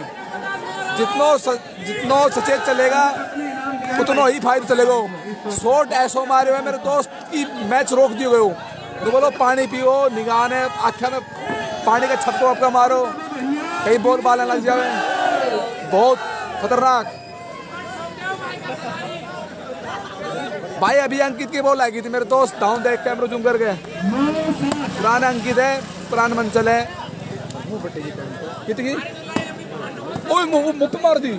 जितनो स, जितनो सचेत चलेगा उतनो ही फ़ायदा चलेगा। शॉट ऐसो मारे हुए मेरे दोस्त की मैच रोक दियो गयो तो बोलो पानी पियो निगाह ने आख्या में पानी का छप्पो आपका मारो। कहीं बॉल बाल लग जावे। बहुत खतरनाक। भाई, अभी अंकित की बॉल आई थी। मेरे दोस्त डाउन देख कैमरा जूम करके। पुराना अंकित है, पुराना मंचल है। कितनी? ओए मार दी।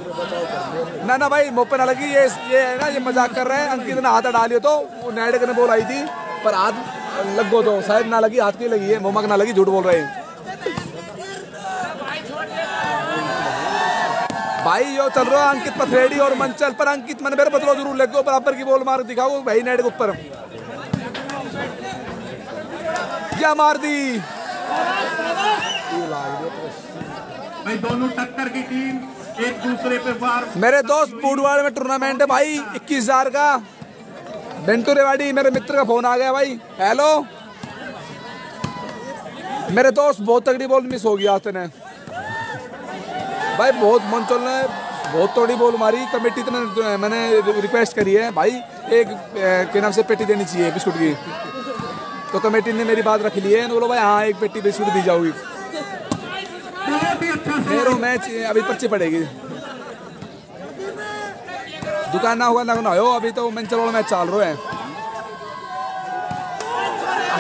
ना ना भाई मुँह ना लगी। ये ये है ना, ये मज़ाक कर रहे हैं। अंकित ने हाथ डालियो तो वो नायडे ने बोल आई थी, पर हाथ लग गो तो शायद ना लगी, हाथ की लगी है मोमक ना लगी, झूठ बोल रहे हैं। भाई यो चल रहा अंकित पथरेडी और मंचल पर। अंकित मैंने मेरे बदलो ज़रूर लेग बराबर की बॉल मार दिखाओ भाई नेट के ऊपर। क्या मार दी? भाई दोनों टक्कर की टीम एक दूसरे पे वार। मेरे दोस्त बूढ़वाड़े में टूर्नामेंट है भाई इक्कीस हज़ार का। बेंटू रेवाड़ी मेरे मित्र का फ़ोन आ गया भाई। हेलो मेरे दोस्त बहुत तगड़ी बॉल मिस हो गया आज ने भाई, बहुत मन चल रहा है। बहुत तगड़ी बॉल मारी। कमेटी ने मैंने रिक्वेस्ट करी है, भाई, एक के नाम से पेटी देनी चाहिए, बिस्कुट की। तो कमेटी ने मेरी बात रख ली है। बोलो भाई हाँ एक पेटी बिस्कुट दी अच्छा मेरो मैच अभी पर्ची पड़ेगी। दुकान ना हुआ ना ना हो। अभी तो मैं चलो मैच चाल रहा है।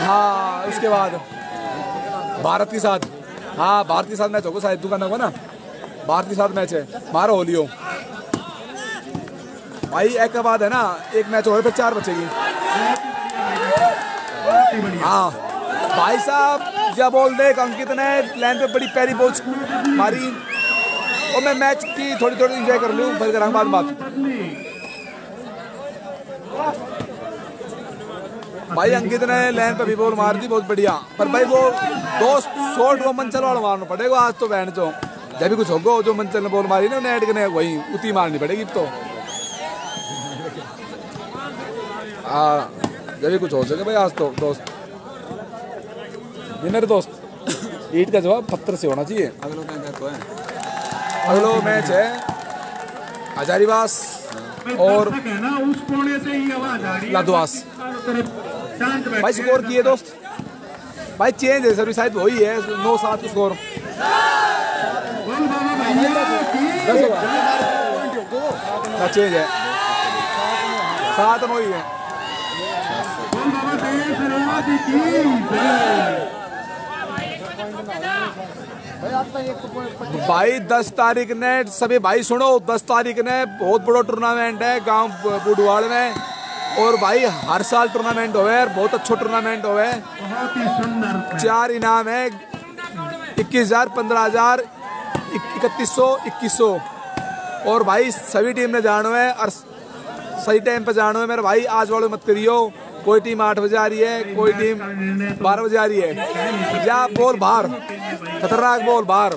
हाँ उसके बाद। भारत के साथ। हाँ भारत के साथ मैच होगा, शायद दुकान होगा ना। भारत के साथ मैच है। मारो होलियो। भाई, एक के बाद है ना, एक मैच हो, फिर चार बचेगी। हाँ। भाई साहब जब बोल दे अंकित ने लाइन पे बड़ी पैरी बोच मारी। और मैं मैच की थोड़ी थोड़ी इंजॉय कर लूँ, फिर करेंगे बाद बात। भाई, अंकित ने लाइन पे भी बॉल मार दी, बहुत बढ़िया। पर भाई, वो दोस्त शॉर्ट वो मंचल वाला मारना पड़ेगा आज तो बहन चो। जब भी कुछ होगा जो मंचल ने बॉल मारी ना नेट के ने वही उती मारनी पड़ेगी तो। हाँ जब भी कुछ हो सके भाई आज तो दोस्त। विनर दोस्त। ईट का जवाब पत्थर से होना चाहिए। अगला मैच तो है। अगलो मैच है हजारीबास और दर्शक ना उस कोने से आवाज़ आ रही लादवास। भाई स्कोर किए दोस्त। भाई चेंज है सर शायद वही है नौ सात स्कोर बोल बाबा भैया की दस चेंज है सात नौ ही है। भाई दस तारीख ने सभी भाई सुनो दस तारीख ने बहुत बड़ा टूर्नामेंट है गाँव बुडवाड़ में। और भाई हर साल टूर्नामेंट होवे और बहुत अच्छा टूर्नामेंट होवे। बहुत ही सुंदर चार इनाम है इक्कीस हज़ार पंद्रह हज़ार। इकतीस सौ इक्कीस। सौ और भाई, सभी टीम ने जानो है और सही टाइम पे जानो है। मेरे भाई, आज वालों मत करियो। कोई टीम आठ बजे आ रही है, कोई टीम बारह बजे आ रही है। या बॉल बाहर, खतरनाक बॉल बाहर।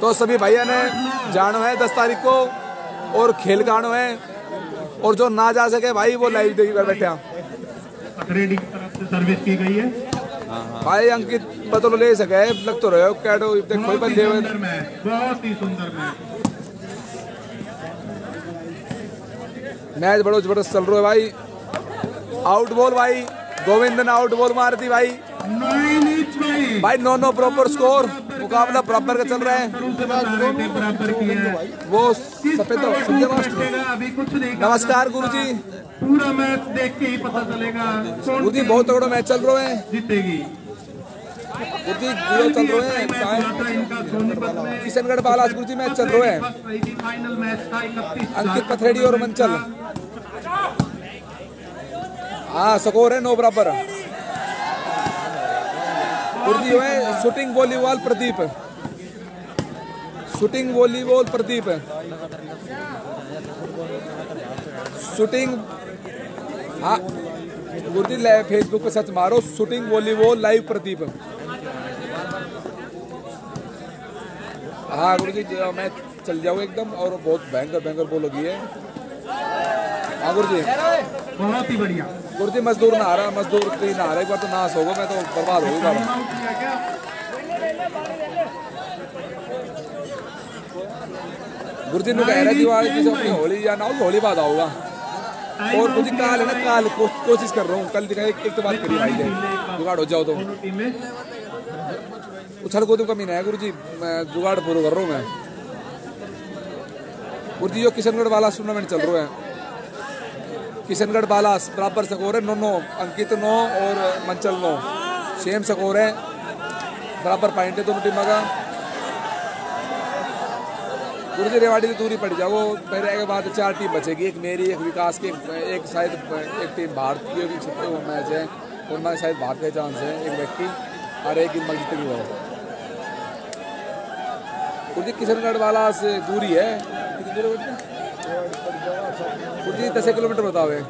तो सभी भैया ने जानो है दस तारीख को और खेल गानो है। और जो ना जा सके भाई, वो लाइव देखी बैठे सर्विस की गई है। भाई अंकित बदलो ले सके लग तो रहे हो कैडो इतने बहुत बंदे ही बहुत ही सुंदर मैच। बड़ो ज़बरदस्त चल रहा है भाई। आउट बॉल भाई गोविंद ने आउट बॉल मार दी भाई। भाई भाई नो नो प्रॉपर स्कोर मुकाबला बराबर का चल रहा है। बराबर की है। वो सफ़ेद नमस्कार गुरुजी। पूरा मैच देख के ही पता चलेगा। कौन गुरुजी बहुत तगड़ो मैच चल रहा है। जीतेगी। चल रहे हैं। किशनगढ़ बालाज गुरुजी मैच चल रहे हैं। अंकित पथरेडी और मंचल। हाँ स्कोर है नो बराबर। गुरुजी है shooting volleyball Pradeep shooting volleyball Pradeep shooting हाँ। गुरुजी फेसबुक पे सर्च मारो शूटिंग वॉलीबॉल लाइव प्रदीप हाँ। गुरु जी मैं चल जाऊँ एकदम, और बहुत भयंकर भयंकर बोलोगी है। हाँ गुरुजी। बहुत ही बढ़िया। गुरुजी मजदूर ना आ रहा मजदूर तीन ना आ रहा एक बार तो नाश होगा मैं तो बर्बाद हो गया गुरुजी कह रहा दिवाली की जो अपनी होली या ना होली बाद आओगा। और मुझे काल है ना काल को, कोशिश कर रहा हूँ कल दिखा एक, तो बात करी भाई ने जुगाड़ हो जाओ तो। उछल कूद कमी नहीं है गुरुजी मैं जुगाड़ पूरा कर रहा हूँ मैं। गुरुजी यो किशनगढ़ वाला टूर्नामेंट चल रहा है। किशनगढ़ बाला बराबर स्कोर है नौ नौ अंकित नौ और मंचल नौ। सेम स्कोर है, बराबर पॉइंट है दोनों टीमों का। गुरुजी रेवाड़ी की दूरी पड़ जाओ मेरे के बाद चार टीम बचेगी, एक मेरी, एक विकास की, एक शायद, एक टीम भारत की मैच है उनमें शायद भारत का चांस है, एक व्यक्ति और एक इन जीतेगी वो गुरुजी किशनगढ़ वाला से दूरी है, कितनी दूर गुरुजी दस किलोमीटर बताओ है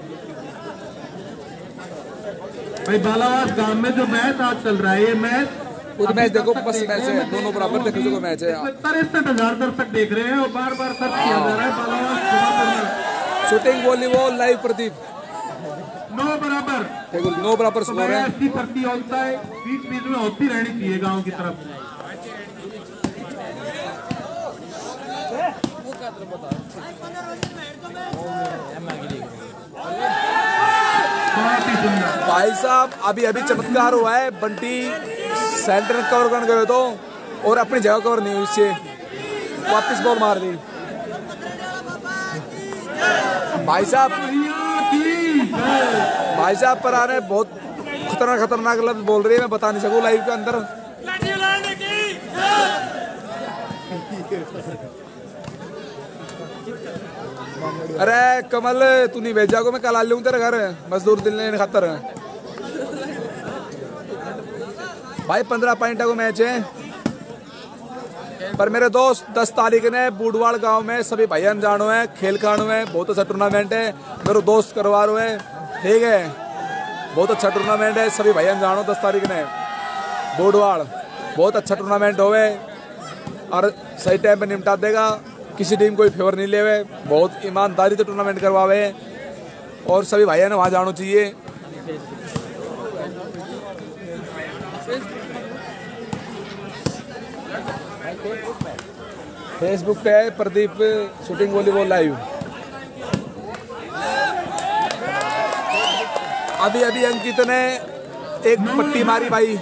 भाई बालावास गाँव में जो मैच आज चल रहा है ये मैच खुद मैच देखो बस मैच है दोनों बराबर देखो जो मैच है। तिरसठ हज़ार दर्शक देख रहे हैं और बार बार सर्च किया जा रहा है Balawas shooting volleyball live Pradeep. नौ बराबर। नो बराबर तो स्कोर है। ऐसी बीच बीच में होती रहनी चाहिए गाँव की तरफ़। भाई साहब, अभी अभी चमत्कार हुआ है। बंटी सेंटर कवर करने गए तो और अपनी जगह कवर नहीं हुई इससे। वापस बॉल मार दी। भाई साहब। भाई साहब पर आ रहे बहुत खतरनाक खतरनाक लफ्ज बोल रही है, मैं बता नहीं सकूँ लाइव के अंदर। अरे कमल, तू नहीं भेजा को, मैं कल आ लूँ तेरे घर। मजदूर दिल लेने खातर। भाई, पंद्रह पॉइंट को मैच है। पर मेरे दोस्त, दस तारीख ने बूडवाड़ गाँव में सभी भाई अनजानो है, खेल खानो है, बहुत अच्छा टूर्नामेंट है। मेरे दोस्त करवा रहे हैं, ठीक है। बहुत अच्छा टूर्नामेंट है, सभी भाई अनजानो दस तारीख ने। बूडवाड़ बहुत अच्छा टूर्नामेंट होवे। और सही टाइम पे निपटा देगा। किसी टीम कोई फेवर नहीं लेवे। बहुत ईमानदारी से टूर्नामेंट करवावे। और सभी भाइयों ने वहाँ जाना चाहिए। फेसबुक पे है प्रदीप शूटिंग वॉलीबॉल लाइव अभी अभी अंकित ने एक पट्टी मारी भाई।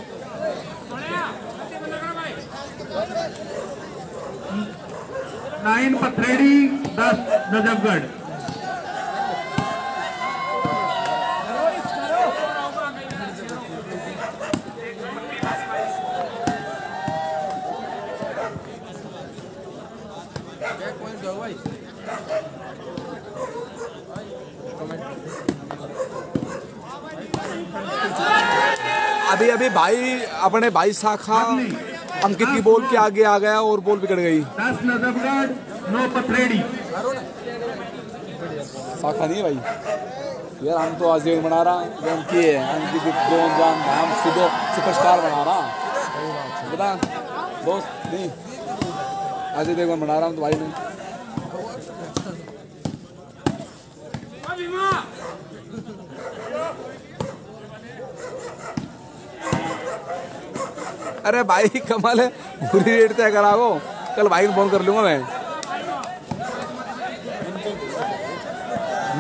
नाइन पथरेड़ी दस नजफगढ़ अभी अभी भाई अपने भाई शाखा अंकित की बॉल के आगे आ गया और बॉल बिगड़ गई। शाखा नहीं भाई। यार हम तो आजीवन बना रहा है। अंकित विक्रम जान हम सीधे सुपरस्टार बना रहा। बता दोस्त नहीं। अजय देवगन बना रहा हूँ तो भाई नहीं। अरे भाई कमाल है। पूरी रेट तय कराओ कल भाई को फ़ोन कर लूँगा मैं।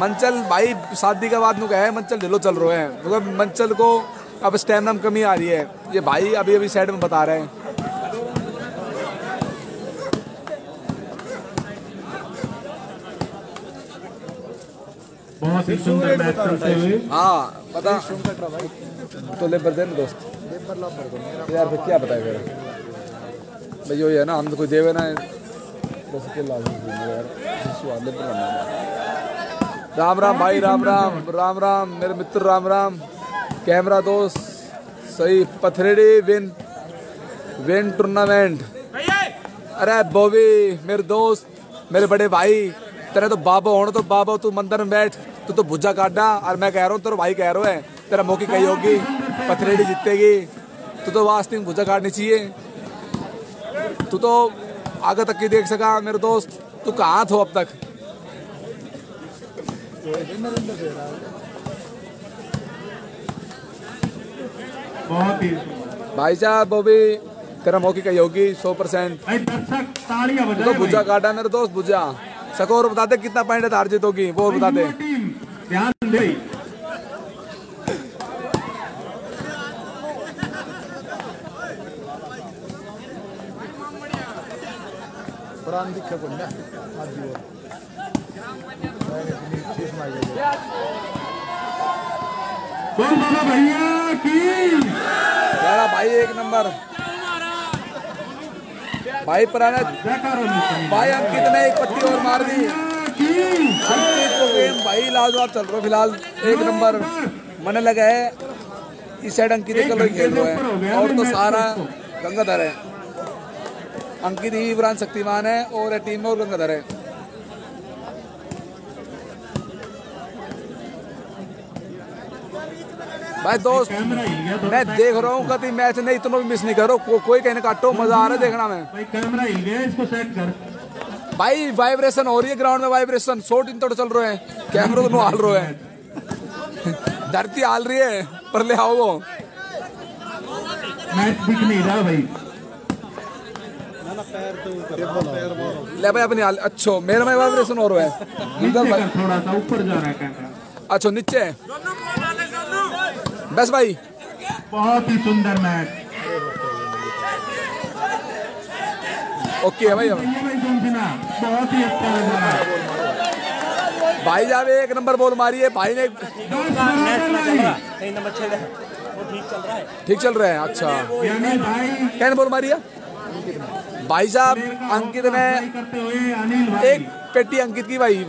मंचल भाई शादी के बाद नु है मंचल ढिलो चल रहे हैं। क्योंकि मंचल को अब स्टेमिना में कमी आ रही है। ये भाई अभी अभी साइड में बता रहे हैं। बहुत ही सुंदर मैच चलते हुए। हाँ पता तो ले पर दोस्त। यार फिर क्या बताए फिर भाई यो है ना हम तो कोई देवे ना बस के यार। राम राम भाई राम राम राम राम मेरे मित्र राम राम। कैमरा दोस्त सही पथरेड़ी विन विन टूर्नामेंट अरे बॉबी मेरे दोस्त मेरे बड़े भाई तेरे तो बाबा होना तो बाबा तू मंदिर में बैठ तू तो भुजा काटना। और मैं कह रहा हूँ तेरा भाई कह रहा है तेरा मौकी कही होगी पथरेड़ी जीतेगी। तू तो वास्तव में भुजा काटनी चाहिए। तू तो आगे तक की देख सका मेरे दोस्त तू कहाँ थो अब तक? बहुत ही। भाई साहब बॉबी तेरा मौकी कही होगी सौ परसेंट। तो भुजा काटा मेरे दोस्त भुजा। स्कोर बता दे कितना पॉइंट हार जीत होगी वो बता दे। युवा टीम ध्यान दे पुरान दिखे को ना? आज भी वो। बोल बाबा भैया की? यार भाई एक नंबर। भाई पुराना भाई अंकित ने एक पत्ती और मार दी। अंकित को? गेम भाई लाजवाब चल रहा है फ़िलहाल एक नंबर। मन लगा है इस साइड अंकित का लोग खेल रहे हैं। और तो सारा गंगाधर है। अंकित ही इमरान शक्तिमान है और टीम में और गंगाधर है। भाई दोस्त मैं देख रहा हूँ कभी मैच नहीं इतना भी मिस नहीं करो। को, कोई कहने काटो मज़ा आ रहा है देखना में। भाई कैमरा हिल गया इसको सेट कर। भाई वाइब्रेशन हो रही है ग्राउंड में वाइब्रेशन शॉट इन तो चल रहे हैं। कैमरा तो हाल रहे हैं। [laughs] धरती हाल रही है पर ले आओ वो। मैच दिख नहीं रहा भाई। ले भाई अपनी अच्छो, मेरे में वाइब्रेशन हो रहा है। थोड़ा सा ऊपर जा रहा है अच्छो, नीचे। बस भाई। बहुत ही सुंदर मैच ओके है भाई बहुत ही अच्छा लग रहा है भाई जावे एक नंबर बॉल मारी है। भाई ने दस बराबर भाई। ठीक चल रहा है अच्छा। भाई कैन बॉल मारी है? भाई साहब अंकित ने हुए एक पेटी अंकित की भाई।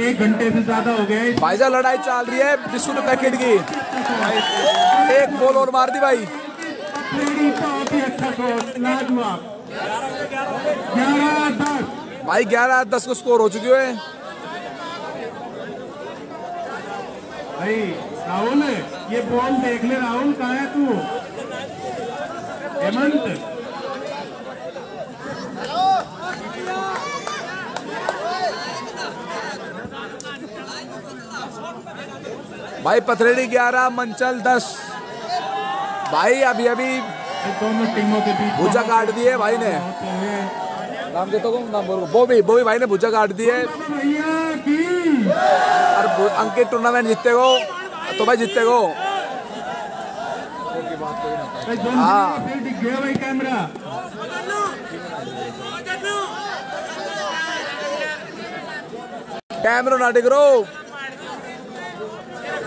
एक घंटे से ज़्यादा हो गए। भाई साहब लड़ाई चल रही है बिस्कुट पैकेट की। एक बॉल और मार दी भाई। भाई ग्यारह दस को स्कोर हो चुके हैं। भाई राहुल ये बॉल देख ले राहुल कहाँ है तू? हेमंत। भाई पथरेड़ी ग्यारह मंचल दस। भाई अभी अभी दोनों टीमों के बीच भुजा काट दी है भाई ने। नाम देता हूँ नाम बोल बोबी बोबी भाई ने भुजा काट दी है और अंकित टूर्नामेंट जीतते गो तो भाई जीतते गो भाई दोनों हाँ। फिर दिख कैमरा ना डिग रो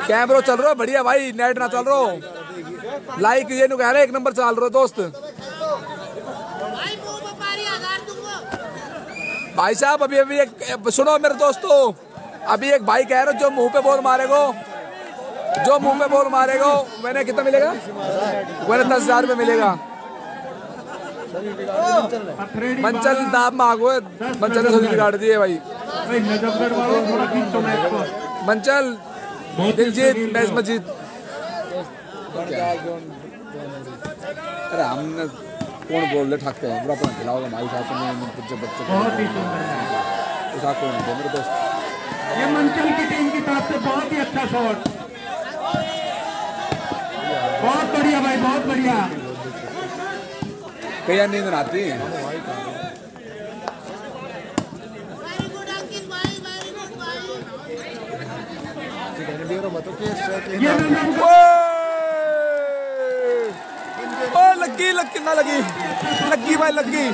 कैमरो चल रहा, बढ़िया भाई, नेट ना चल रहा। लाइक ये नु कह रहे एक नंबर चल रहा दोस्त। भाई साहब, अभी अभी एक सुनो मेरे दोस्तों, अभी एक भाई कह रहे जो मुँह पे बॉल मारेगो। जो मुँह पे बॉल मारेगा, मैंने कितना मिलेगा? मैंने दस हज़ार रुपये मिलेगा। मंचल बारह। मांगो, मंचल ने सभी बिगाड़ दिए भाई। भाई मंचल, दिलजीत, मैच। मजीद। अरे हमने कौन बोल रहे ठाकते हैं पूरा अपना खिलाओगे भाई साहब तुम्हें बच्चे बच्चे ही। है दे मेरे दोस्त। ये मंचल की टीम की तरफ़ से बहुत ही अच्छा शॉट बहुत बढ़िया भाई बहुत बढ़िया। कई नींद आती है? लगी लगी ना लगी लगी भाई लगी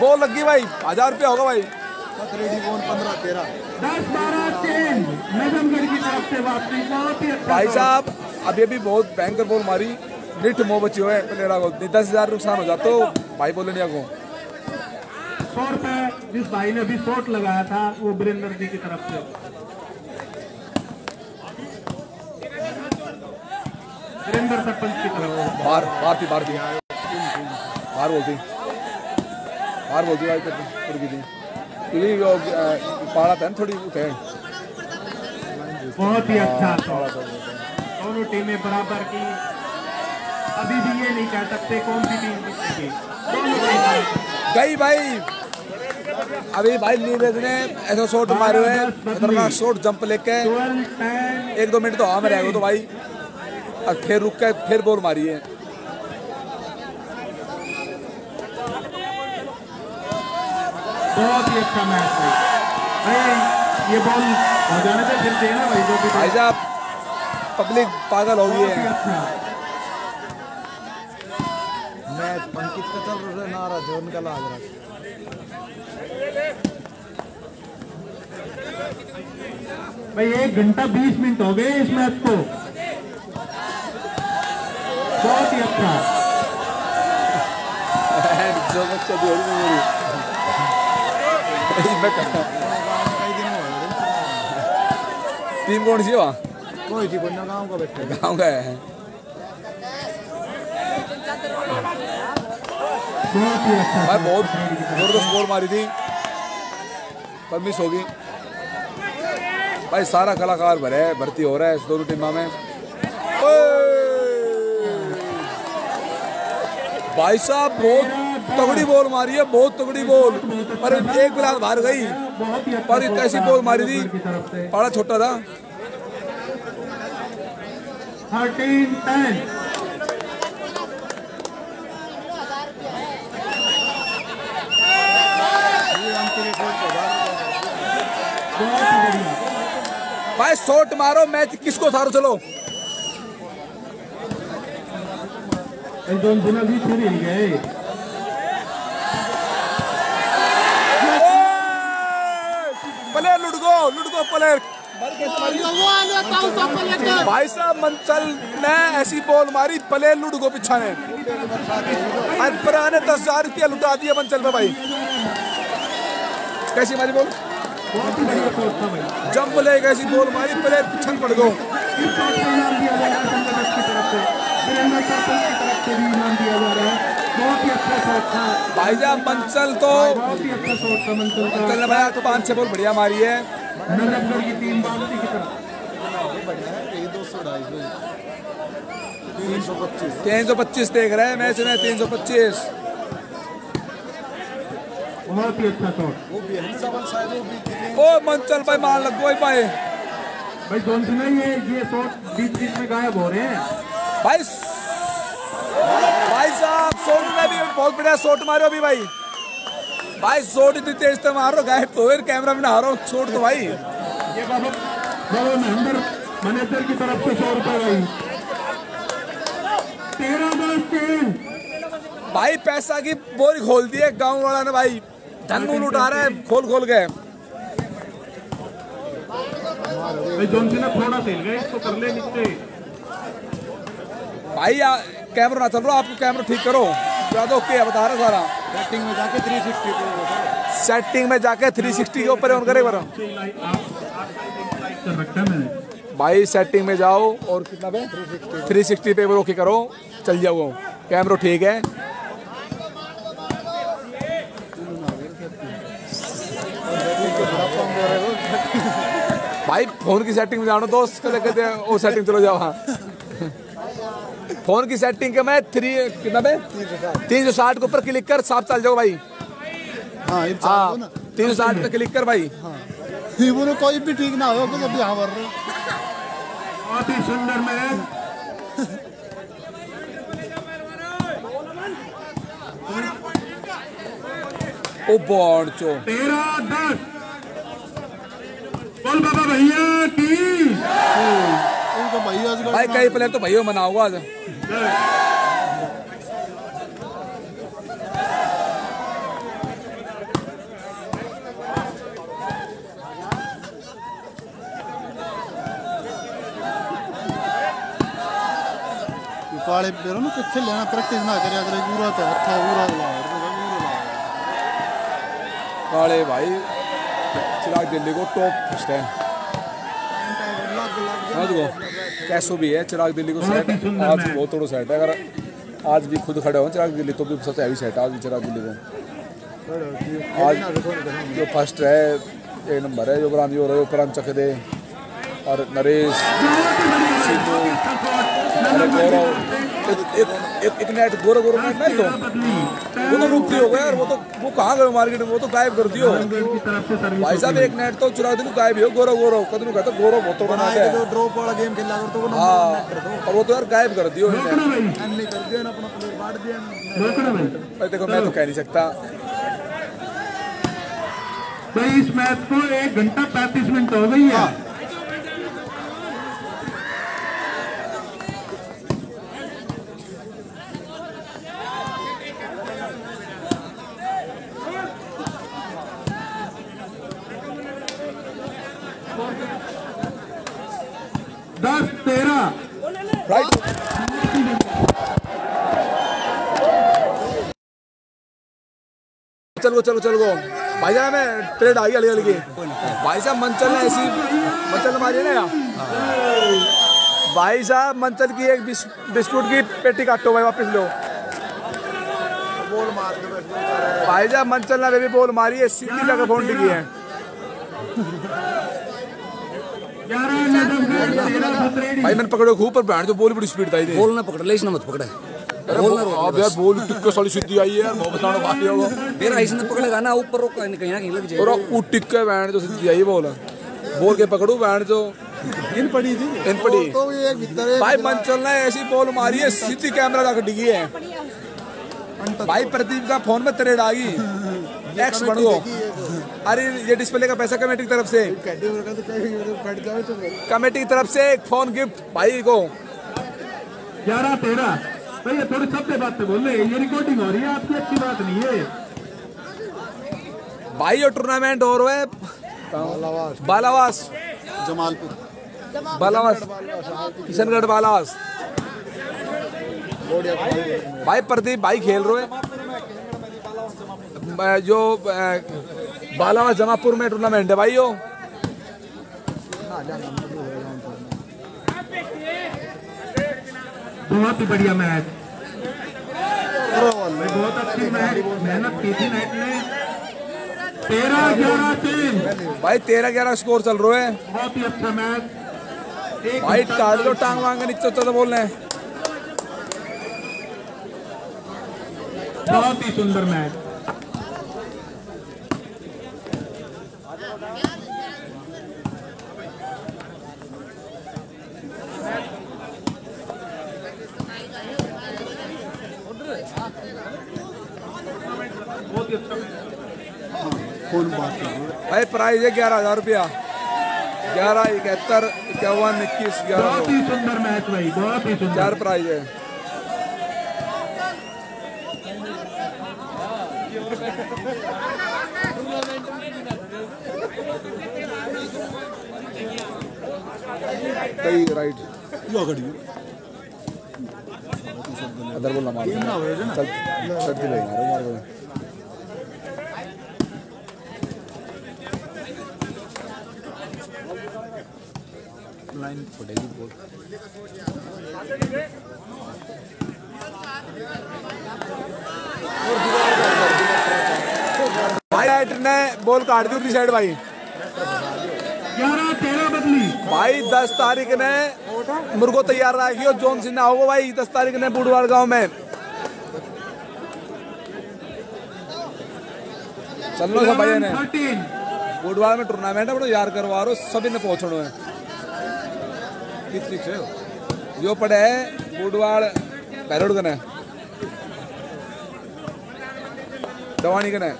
बॉल लगी भाई हज़ार रुपया होगा भाई। दस बारह चेंज नजमगढ़ की तरफ़ से वापसी बहुत ही अच्छा भाई साहब अभी अभी बहुत भयंकर बॉल मारी। निठ मोह बची हुए प्लेयरा को। दस हज़ार नुकसान हो जाता तो भाई बोले नहीं को सौ रुपए जिस भाई ने अभी शॉट लगाया था वो वीरेंद्र जी की तरफ़ से। वीरेंद्र सरपंच की तरफ़ से। बाहर बाहर थी बाहर थी। बाहर बोलती। बाहर बोलती भाई थी क्योंकि वो था थोड़ी उठे बहुत ही अच्छा दोनों टीमें बराबर की। अभी भी ये नहीं कह सकते कौन सी टीम जीतेगी। गई भाई। अभी भाई नीरज ने ऐसा शॉट मारे हुए हैं खतरनाक शॉट जंप लेके। एक दो मिनट तो हवा में रहेगा तो भाई। और फिर रुक के फिर बोल मारी है। बहुत ही अच्छा मैच भाई भाई ये बॉल जाने से फिर देना भाई जो भी भाई साहब पब्लिक पागल हो गई है। मैच अंकित का चल रहा है नारा जो उनका लाग रहा है भाई एक घंटा बीस मिनट हो गए इस मैच को। बहुत ही अच्छा। [laughs] जो बच्चा हो मेरी। हूँ। टीम कौन सी वहाँ कोई थी कोई ना गाँव का बैठे गाँव का है। भाई बहुत ज़बरदस्त बॉल मारी थी। पर मिस होगी। भाई सारा कलाकार भरे है भर्ती हो रहा है इस दोनों टीमों में। भाई साहब बहुत तगड़ी बॉल मारी है बहुत तगड़ी बॉल पर एक गिलास बाहर गई पर ऐसी बॉल मारी थी बड़ा छोटा था। भाई शॉट मारो मैच किसको सारो चलो। एक दोन दिन अभी फिर गए। प्लेयर लुट गो लुट गो प्लेयर वो आने ताऊ सब पलट भाई साहब मंचल ने ऐसी बॉल मारी पले लुट गो पिछा ने और पुराने दस हज़ार रुपया लुटा दिया मंचल में भाई। कैसी मारी बॉल? बहुत ही बढ़िया शॉट था भाई जंप ले ऐसी बॉल मारी पले पिछन पड़ गो दिया जा रहा है। अच्छा शॉट था। भाई साहब मंचल तो। बहुत ही अच्छा शॉट था मंचल ने भाई तो पाँच छह बॉल बढ़िया मारी है। तीन सौ पच्चीस। देख रहे हैं मैच में तीन सौ पच्चीस। बहुत ही अच्छा शॉट। ओ मंचल भाई मार लग गई भाई। भाई जोन सुना ये ये शॉट बीच बीच में गायब हो रहे हैं। भाई भाई साहब शॉट में भी बहुत बढ़िया शॉट मारो अभी भाई। भाई शॉट इतनी तेज से मारो गायब तो फिर कैमरा में नहा रहा शॉट तो भाई। ये बाबा बाबा महेंद्र मैनेजर की तरफ़ से सौ रुपए भाई। तेरह दस तीन भाई पैसा की बोरी खोल दी है गाँव वाला ने भाई। धन नून उठा रहा है खोल खोल के। थोड़ा सा गए इसको कर ले नीचे। भाई कैमरा ना चल रहा आपको कैमरा ठीक करो। क्या तो ओके है बता रहा सारा। सेटिंग में जाके 360 पे सेटिंग में जाके 360 के ऊपर ऑन करे बरा। भाई सेटिंग में जाओ और कितना पे? 360 पे ओके करो। चल जाओ। कैमरा ठीक है। भाई फ़ोन की सेटिंग में जानो दोस्त कहते वो सेटिंग चलो जाओ हाँ। फ़ोन की सेटिंग के मैं थ्री कितना पे तीन सौ साठ के ऊपर क्लिक कर साफ़ चल जाओ भाई। हाँ हाँ तीन सौ साठ पे क्लिक कर भाई। बोले कोई भी ठीक ना हो जब यहाँ बहुत ही सुंदर मैच ओ बॉन्ड चो। तेरह दस। बोल बाबा भैया की तो भाई आज भाई कई प्लेयर तो भैया मनाओगे आज। काले पेरों में कितने लेना प्रैक्टिस ना करे अगर पूरा तो हथ है पूरा काले भाई चला दिल्ली को टॉप फ़र्स्ट है। समझ गो कैसो भी है चिराग दिल्ली को सेट आज भी बहुत थोड़ा सेट है। अगर आज भी खुद खड़े हो चिराग दिल्ली तो भी सबसे हैवी सेट है आज भी चिराग दिल्ली को। आज जो फ़र्स्ट है एक नंबर है हो रहे हो उपरांत चकदे और नरेश सिद्धू अरे गौरव एक एक एक, एक नेट गौरव गौरव नेट नहीं तो। वो तो रुकती हो गया यार वो तो वो कहाँ गए मार्केट में? वो तो गायब कर दियो। की तरफ़ से सर्विस भाई साहब एक नेट तो चुरा दिलू गायब हो गौरव गौरव। कदम कहता गौरव बहुत तो बना है ड्रॉप वाला गेम खेला कर तो वो हाँ और वो तो यार गायब कर दियो कर ना अपना प्लेयर बांट दिया भाई। भाई देखो मैं तो कह नहीं सकता। भाई इस मैच को एक घंटा पैंतीस मिनट हो गई है दस तेरह राइट चलो चलो गो। भाई साहब मैं ट्रेड आ गई अलग अलग भाई साहब मंचल ने ऐसी। मंचल मारी ना यहाँ भाई साहब मंचल की एक बिस्कुट की पेटी काटो भाई वापस लो। बॉल मार भाई साहब मंचल ने भी बॉल मारी है सीधी जगह बाउंड्री की है। सतरेड़ी भाई मैंने पकड़ो खूब पर बैठ जो बॉल बड़ी स्पीड था बोल ना पकड़ ले इसने मत पकड़े। यार बॉल टिक्के साली सीधी आई है यार [laughs] वो बताना बाकी होगा मेरा इसने पकड़ेगा ना ऊपर रोक कहीं कहीं ना कहीं लग और वो टिक्के बैंड जो सीधी आई बॉल। बॉल के पकड़ू बैंड जो इन पड़ी थी। इन पड़ी। तो ये एक भीतर है भाई मंचल ने ऐसी बॉल मारी है सीधी कैमरा डिगी है। भाई प्रदीप का फ़ोन में तरेड़ आ गई एक्स बन गो अरे ये डिस्प्ले का पैसा कमेटी की तरफ़ से। तो तो। कमेटी की तरफ़ से एक फ़ोन गिफ्ट भाई को। ग्यारह तेरह भाई ये थोड़ी सबसे बातें बोल रहे ये रिकॉर्डिंग हो रही है आपकी अच्छी बात नहीं है। भाई ये टूर्नामेंट हो रहा है। बालावास। जमालपुर। बालावास। किशनगढ़ बालावास। भाई प्रदीप भाई खेल रहे हैं। जो बालावास जमापुर में टूर्नामेंट है भाई वो बहुत ही बढ़िया मैच। बहुत अच्छी मैच। मेहनत की थी मैच ने। तेरह ग्यारह तीन भाई तेरह ग्यारह स्कोर चल रहे हैं। बहुत ही अच्छा मैच। भाई टाल टांग वांग के नीचे तो बोल रहे हैं बहुत ही सुंदर मैच बहुत ही अच्छा मैच फ़ोन बात कर रहे हैं भाई प्राइस है ग्यारह हज़ार रुपया ग्यारह इकहत्तर इक्यावन इक्कीस ग्यारह बहुत ही सुंदर मैच भाई बहुत ही सुंदर चार प्राइज है कई राइट यो घड़ी अदर बोलना मार चल चलती रही लाइन फटेगी बहुत भाई राइट ने बॉल काट दी साइड भाई। भाई, दस तारीख ने मुर्गो तैयार रखियो जोन सिन्हा होगा, भाई, दस तारीख ने बुढ़वाड़ गाँव में। चल सब भाई ने बुढ़वाड़ में टूर्नामेंट है, बड़ो यार करवा रो सभी ने पहुंचनो है। किस ठीक है जो पड़े है बुढ़वाड़ बैरोड कने दवानी कने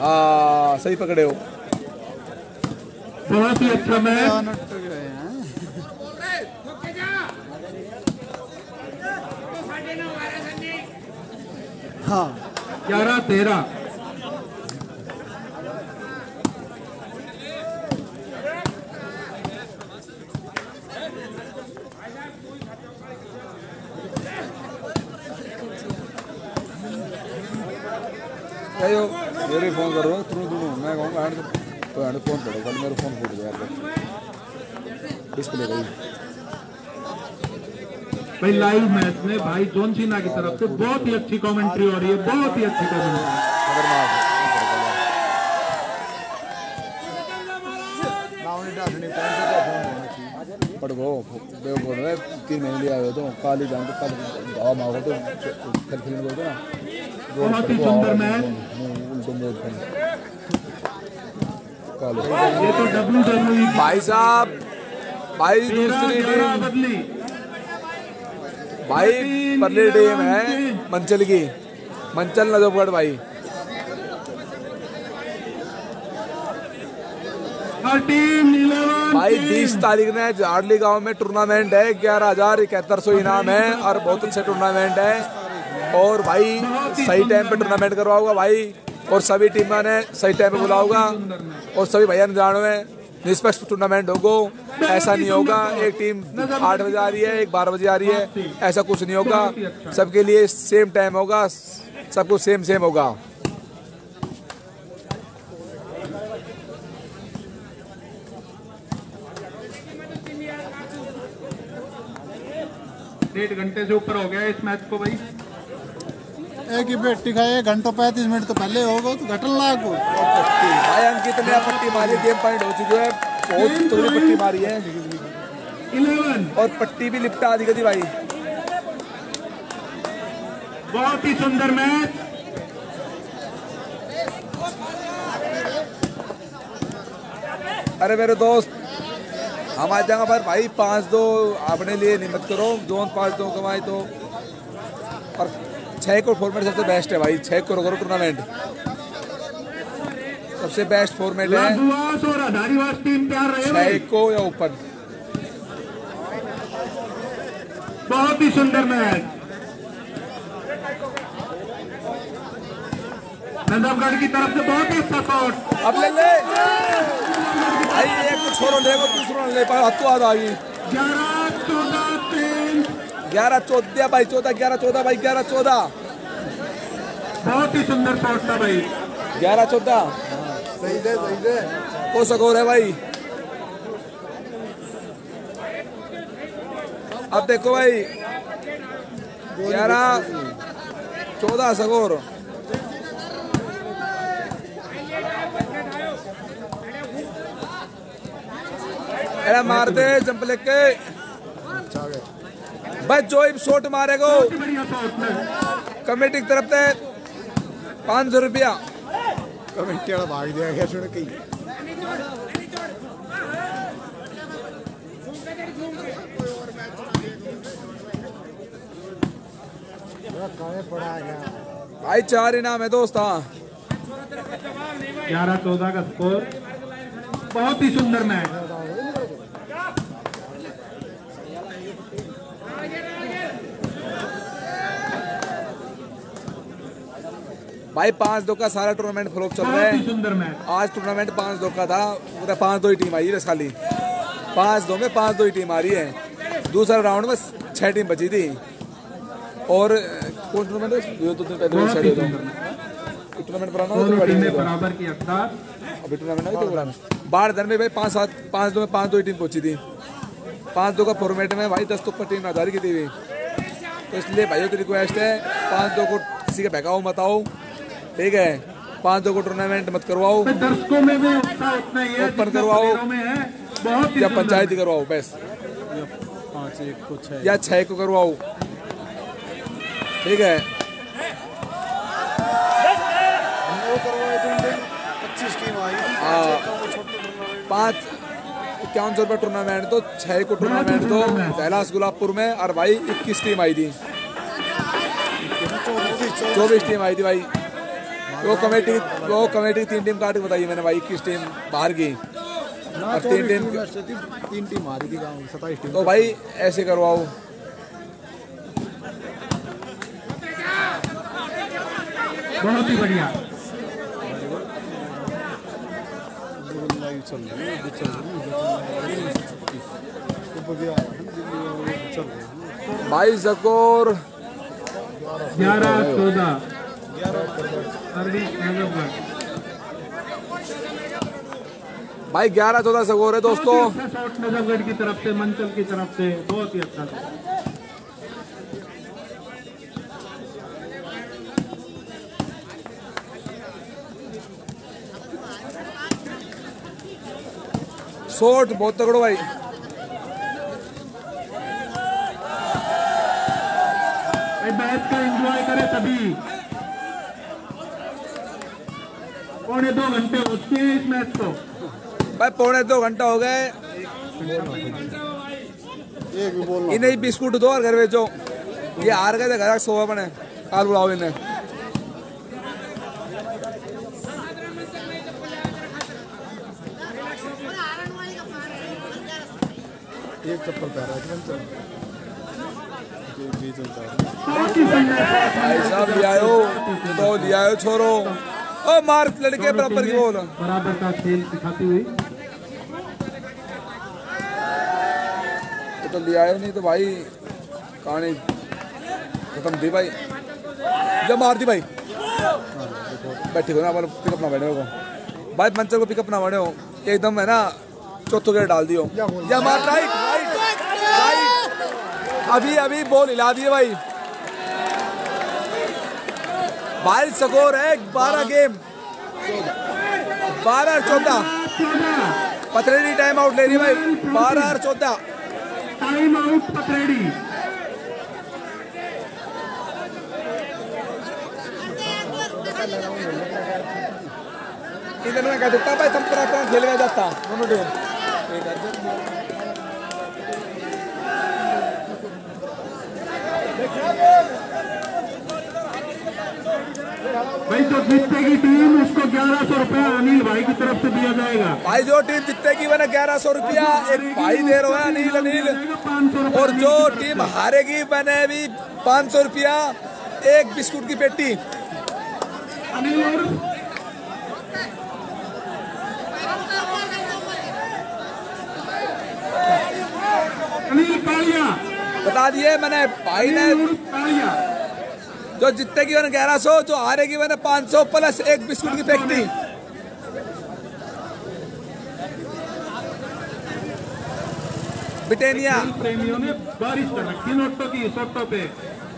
हाँ सही पकड़े हो। बहुत ही अच्छा मैच। हाँ। ग्यारह तेरह कहो मेरे फ़ोन करो तुरंत तुरंत मैं कहूँगा हैंड तो हैंड फ़ोन करो कल मेरा फ़ोन फूट गया यार डिस्प्ले गई भाई लाइव मैच में भाई जोन सिन्हा की तरफ़ से बहुत ही अच्छी कमेंट्री हो रही है बहुत ही अच्छी कमेंट्री पड़ गो बेवकूफ़ है तीन महीने लिया हुए तो काली जान तो कल दवा मांगो तो कल फ़िल्म बोलते ना। बहुत ही सुंदर मैच ये तो डब्ल्यू डब्ल्यू भाई साहब भाई दूसरी टीम बदली। भाई परली टीम है मंचल की। मंचल नजफगढ़ भाई। भाई बीस तारीख ने जाडली गाँव में टूर्नामेंट है ग्यारह हज़ार इकहत्तर सौ इनाम है और बहुत अच्छे टूर्नामेंट है। और भाई सही टाइम पे टूर्नामेंट करवाऊँगा भाई। और सभी टीम ने सही टाइम पे बुलाऊँगा। और सभी भैया ने जानो है। निष्पक्ष टूर्नामेंट होगो, ऐसा नहीं होगा, एक टीम आठ बजे आ रही है, एक बारह बजे आ रही है, ऐसा कुछ नहीं होगा। सबके लिए सेम टाइम होगा सब कुछ सेम सेम होगा। डेढ़ घंटे से ऊपर हो गया इस मैच को भाई। एक ही पेटी खाए घंटों पैंतीस मिनट तो पहले होगा तो घटन लाख हो। भाई अंकित ने पट्टी मारी गेम पॉइंट हो चुकी है। बहुत तगड़ी पट्टी मारी है। इलेवन और पट्टी भी लिपटा आदि कदी भाई। बहुत ही सुंदर मैच अरे मेरे दोस्त हम आ जाएँगे पर भाई पाँच दो अपने लिए नहीं मत करो जोन पाँच दो कमाए तो। और छः को फॉर्मेट सबसे बेस्ट है भाई छः को करो टूर्नामेंट सबसे बेस्ट फॉर्मेट है। छः को या ऊपर? बहुत ही सुंदर मैच की तरफ़ से बहुत ही अच्छा शॉट अब ले ले। भाई एक को छोरो ले को दूसरो ले पाए हत्तू आ गई। ग्यारह ग्यारह चौदह भाई, चौदह, ग्यारह चौदह भाई, ग्यारह चौदह। बहुत ही सुंदर शॉट भाई ग्यारह चौदह। सही दे सही दे को स्कोर है भाई। अब देखो भाई, ग्यारह चौदह अरे मार दे जंप लेके। भाई जो ही शॉट मारेगो। बहुत बढ़िया शॉट कमेटी की तरफ़ से पाँच सौ रुपया। कमेंटी वाला भाग दिया गया सुन के पड़ा गया भाई चार इनाम है दोस्त हाँ। ग्यारह चौदह का स्कोर बहुत ही सुंदर मैच भाई पाँच दो का सारा टूर्नामेंट फ्लोप चल रहा है। आज टूर्नामेंट पाँच दो का था पूरा पाँच दो ही टीम आई है खाली। पाँच दो में पाँच दो ही टीम आ रही है। दूसरा राउंड में छह टीम बची थी। और कौन टूर्नामेंट है? दो दो। दिन पहले टूर्नामेंट पुराना दोनों तो अभी टूर्नामेंट तो बाढ़ धन में भाई पाँच सात पाँच दो में पाँच दो ही टीम पहुँची थी। पाँच दो का फॉर्मेट में भाई दस तो ऊपर टीम आधार की थी तो इसलिए भाइयों की रिक्वेस्ट है पाँच दो को किसी का बहकाओ मत आओ। ठीक है। पाँच दो को टूर्नामेंट मत करवाओ। दर्शकों में भी उत्साह उतना ही है ओपन करवाओ। प्लेयरों में है बहुत या पंचायत करवाओ बस। पाँच एक कुछ या छह को करवाओ। ठीक है। हाँ। पाँच इक्यावन सौ रुपये टूर्नामेंट तो छह को टूर्नामेंट तो कैलाश गुलाबपुर में और भाई इक्कीस टीम आई थी। चौबीस टीम आई थी भाई। वो कमेटी वो कमेटी की तीन टीम काट के बताई मैंने भाई इक्कीस टीम बाहर की और तीन टीम तीन टीम आ रही थी गाँव सताईस टीम। तो भाई ऐसे करवाओ। बहुत ही बढ़िया। तो भाई जकोर। ग्यारह चौदह। भाई ग्यारह चौदह स्कोर है दोस्तों। अच्छा शॉट नजफगढ़ की तरफ़ से मंचल की तरफ़ से बहुत ही अच्छा। शॉट बहुत तगड़ो भाई। भाई मैच का एंजॉय करें तभी। पौने दो घंटे हो चुके हैं इस मैच को। भाई पौने दो घंटा हो गए। एक भी बोलना इन्हें बिस्कुट दो और घर भेजो। ये हार गए थे घर सोवा बने। काल बुलाओ इन्हें। एक चप्पल बीच शॉट भाई साहब ले आयो। तो छोरो। ओ मार लड़के बराबर की बोल। बराबर का खेल सिखाती हुई। तो ले आए नहीं तो भाई कहानी खत्म थी भाई। जब मार दी भाई। बैठी हो ना अपन पिकअप ना बैठे हो भाई मंचल को पिकअप ना बैठे हो। एकदम है ना चौथो गेट डाल दियो। या मार राइट राइट राइट अभी अभी बॉल हिला दिए भाई। भाई स्कोर है बारह गेम। बारह चौदह चौदह। पथरेरी टाइम आउट ले रही भाई। बारह और चौदह। टाइम आउट पथरेड़ी इधर में कह देता भाई, तुम पूरा खेल गया जाता। दोनों टीम भाई जो जीतेगी टीम उसको ग्यारह सौ रूपया अनिल भाई की तरफ़ से दिया जाएगा। भाई जो टीम जीतेगी मैंने ग्यारह सौ रूपया एक भाई दे रहा है अनिल अनिल और जो टीम हारेगी मैंने भी पाँच सौ रूपया एक बिस्कुट की पेटी। अनिल अनिल कालिया बता दिए मैंने भाई ने जो जीतेगी मैंने ग्यारह सौ जो हारेगी मैंने पाँच सौ प्लस एक बिस्कुट की फैक्ट्री ब्रिटानिया प्रेमियों ने बारिश कर रखी नोटों की सोटों पे।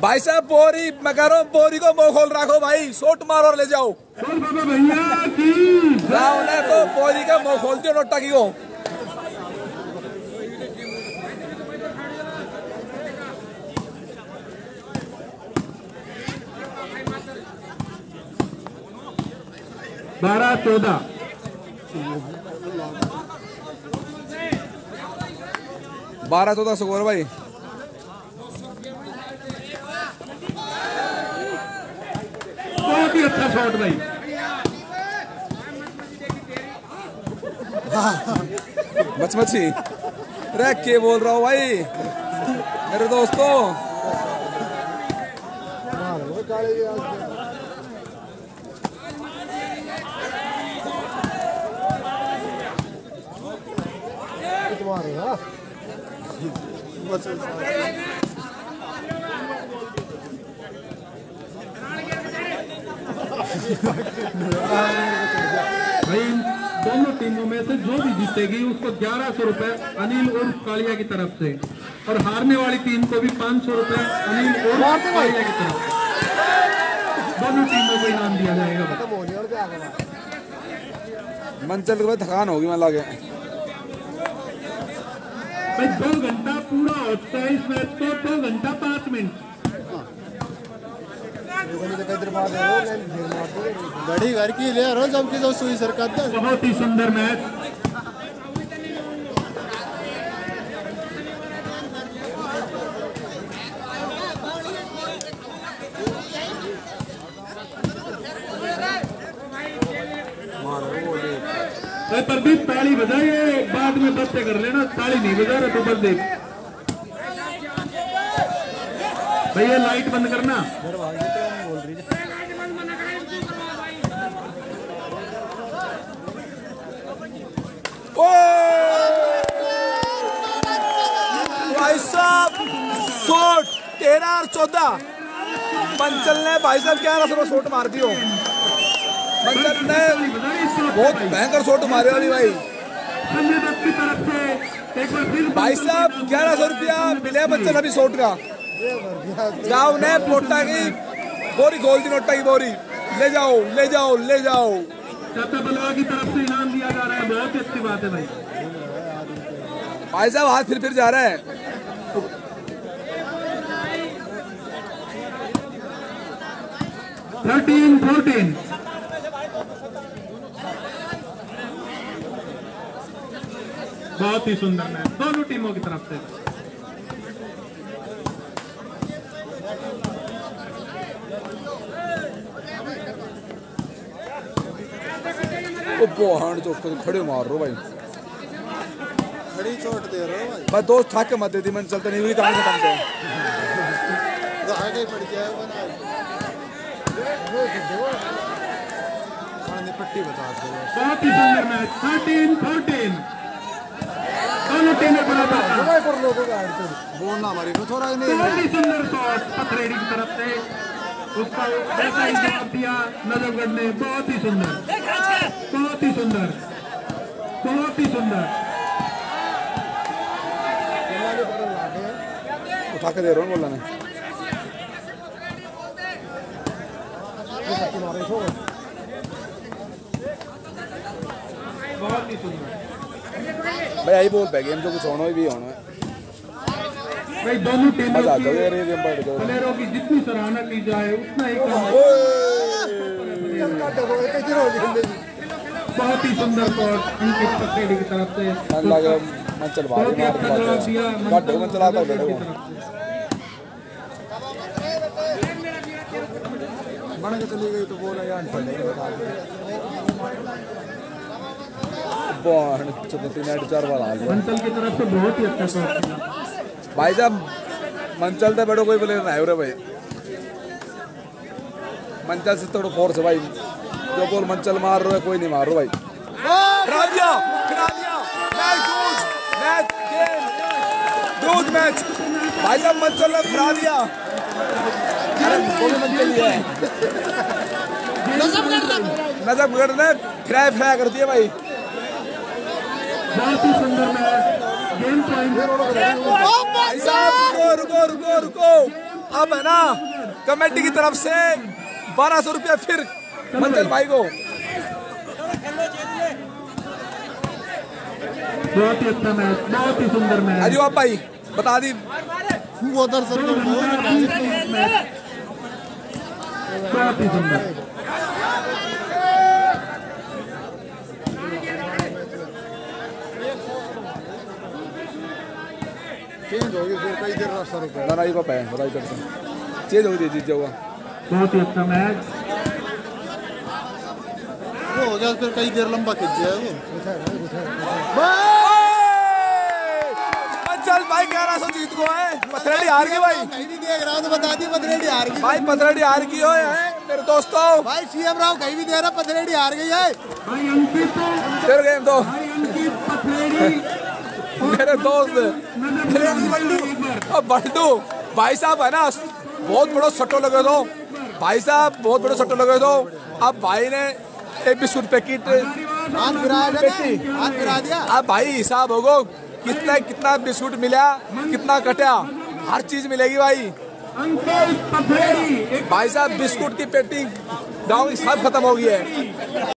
भाई साहब बोरी मैं कह रहा हूँ बोरी को मुँह खोल रखो भाई सोट मारो और ले जाओ। भैया की। तो बोरी का मुँह खोल दियो नोटा की को। बारह चौदह। बारह चौदह स्कोर भाई। बहुत ही अच्छा शॉट भाई। मचमची। रे के बोल रहा हूँ भाई। मेरे दोस्तों। भाई दोनों टीमों में से जो भी जीतेगी उसको ग्यारह सौ रुपए अनिल और कालिया की तरफ़ से और हारने वाली टीम को भी पाँच सौ रुपए अनिल और कालिया की तरफ़ से दोनों टीमों को इनाम दिया जाएगा मंचल थकान होगी मैं लागे भाई दो घंटा पूरा होता है इस मैच को दो घंटा पाँच मिनट। बड़ी घर की ले रहा जबकि जो सुई सरकार दे बहुत ही सुंदर मैच। प्रदीप ताली बजाइए। बाद में बच्चे कर लेना ताली नहीं बजा रहे तो प्रदीप भैया लाइट बंद करना। भाई साहब शॉट तेरह और चौदह। पंचल ने भाई साहब ग्यारह सौ शॉट मार दियो ने बजाइए इस तरफ़ से बहुत भयंकर शॉट मारे अभी भाई संजय दत्त की तरफ़ से एक बार फिर भाई साहब ग्यारह सौ रुपया मिले बच्चन अभी शॉट का जाओ ने पोटा की बोरी खोल दी नोटा की बोरी। ले जाओ ले जाओ ले जाओ। की तरफ़ से इनाम दिया जा रहा है बहुत अच्छी बात है भाई। भाई साहब हाथ फिर फिर जा रहा है। थर्टीन फोर्टीन बहुत ही सुंदर मैच। दोनों टीमों की तरफ़ से। बोहड़ तो खड़े मार रो भाई। खड़ी चोट दे रहे हो भाई। दोस्त ठाक मत दे दी मैंने चलते नहीं हुई कहाँ तो आगे पड़ गया पट्टी बता दो। बहुत ही सुंदर मैच। 13 14 खाना टेनर बनाता है। बोलना हमारे को थोड़ा नहीं बहुत ही। सुंदर शॉट पथरेड़ी की तरफ़ से उसका ऐसा ही जवाब दिया नजरगढ़ ने बहुत ही सुंदर। बहुत ही सुंदर। बहुत ही सुंदर। उठा के दे रहा हूँ बोला ने बहुत ही सुंदर। भाई यही बोल पै गेम जो कुछ होना ही भी होना है। भाई दोनों टीमों की जाओ यार ये गेम बैठ जाओ प्लेयरों की जितनी सराहना की जाए उतना ही कम है। बहुत ही सुंदर शॉट अंकित पटेल की तरफ़ से। मन लगे मन चल भारी ही मार दिया। घट मन चलाता। बन के चली गई तो बोला यार चुपती नेट चार बार आ गया मंथल की तरफ़ से बहुत ही अच्छा भाई साहब मंचल तो बैठो कोई प्लेयर नहीं हो रहे भाई। मंचल से थोड़ा फोर्स है भाई। जो बोल मंचल मार रहे हो कोई नहीं मार रहा भाई। मैच लूज मैच गेम दूध मैच भाई साहब मंचल ने खिला दिया। ही है ने फ्राई फ्राई कर दिया भाई। बहुत ही सुंदर मैच। गेम पॉइंट रुको रुको रुको रुको अब है ना कमेटी की तरफ़ से बारह सौ रुपया फिर मंचल भाई। को। बहुत ही अच्छा मैच बहुत ही सुंदर मैच। अरे आप भाई बता दी। तो बहुत ही सुंदर। चेंज होगी फिर कई देर रास्ता रुका है चेंज हो गई जीत जाऊँगा बहुत ही अच्छा मैच। वो हो गया फिर कई देर लंबा खिंच जाए चल भाई ग्यारह सौ जीत को है। पथरेडी हार गई भाई। नहीं देख रहा हूँ तो बता दी पथरेडी हार गई। भाई पथरेडी हार गई हो मेरे दोस्तों। भाई सीएम राव कहीं भी दे रहा पथरेडी हार गई है। भाई अंकित। फिर गेम तो। भाई अंकित पथरेड़ी मेरे दोस्त। मेरे अब बंटू भाई साहब है ना बहुत बड़ो सट्टो लगे दो। भाई साहब बहुत बड़े सट्टो लगे दो। अब भाई ने एक बिस्कुट पैकेट हाथ गिराया था पेटी। ना? हाथ गिरा दिया। अब भाई हिसाब होगो कितना कितना बिस्कुट मिला कितना कटा। हर चीज़ मिलेगी भाई। भाई साहब बिस्कुट की पेटी गाँव की सब खत्म हो गई है।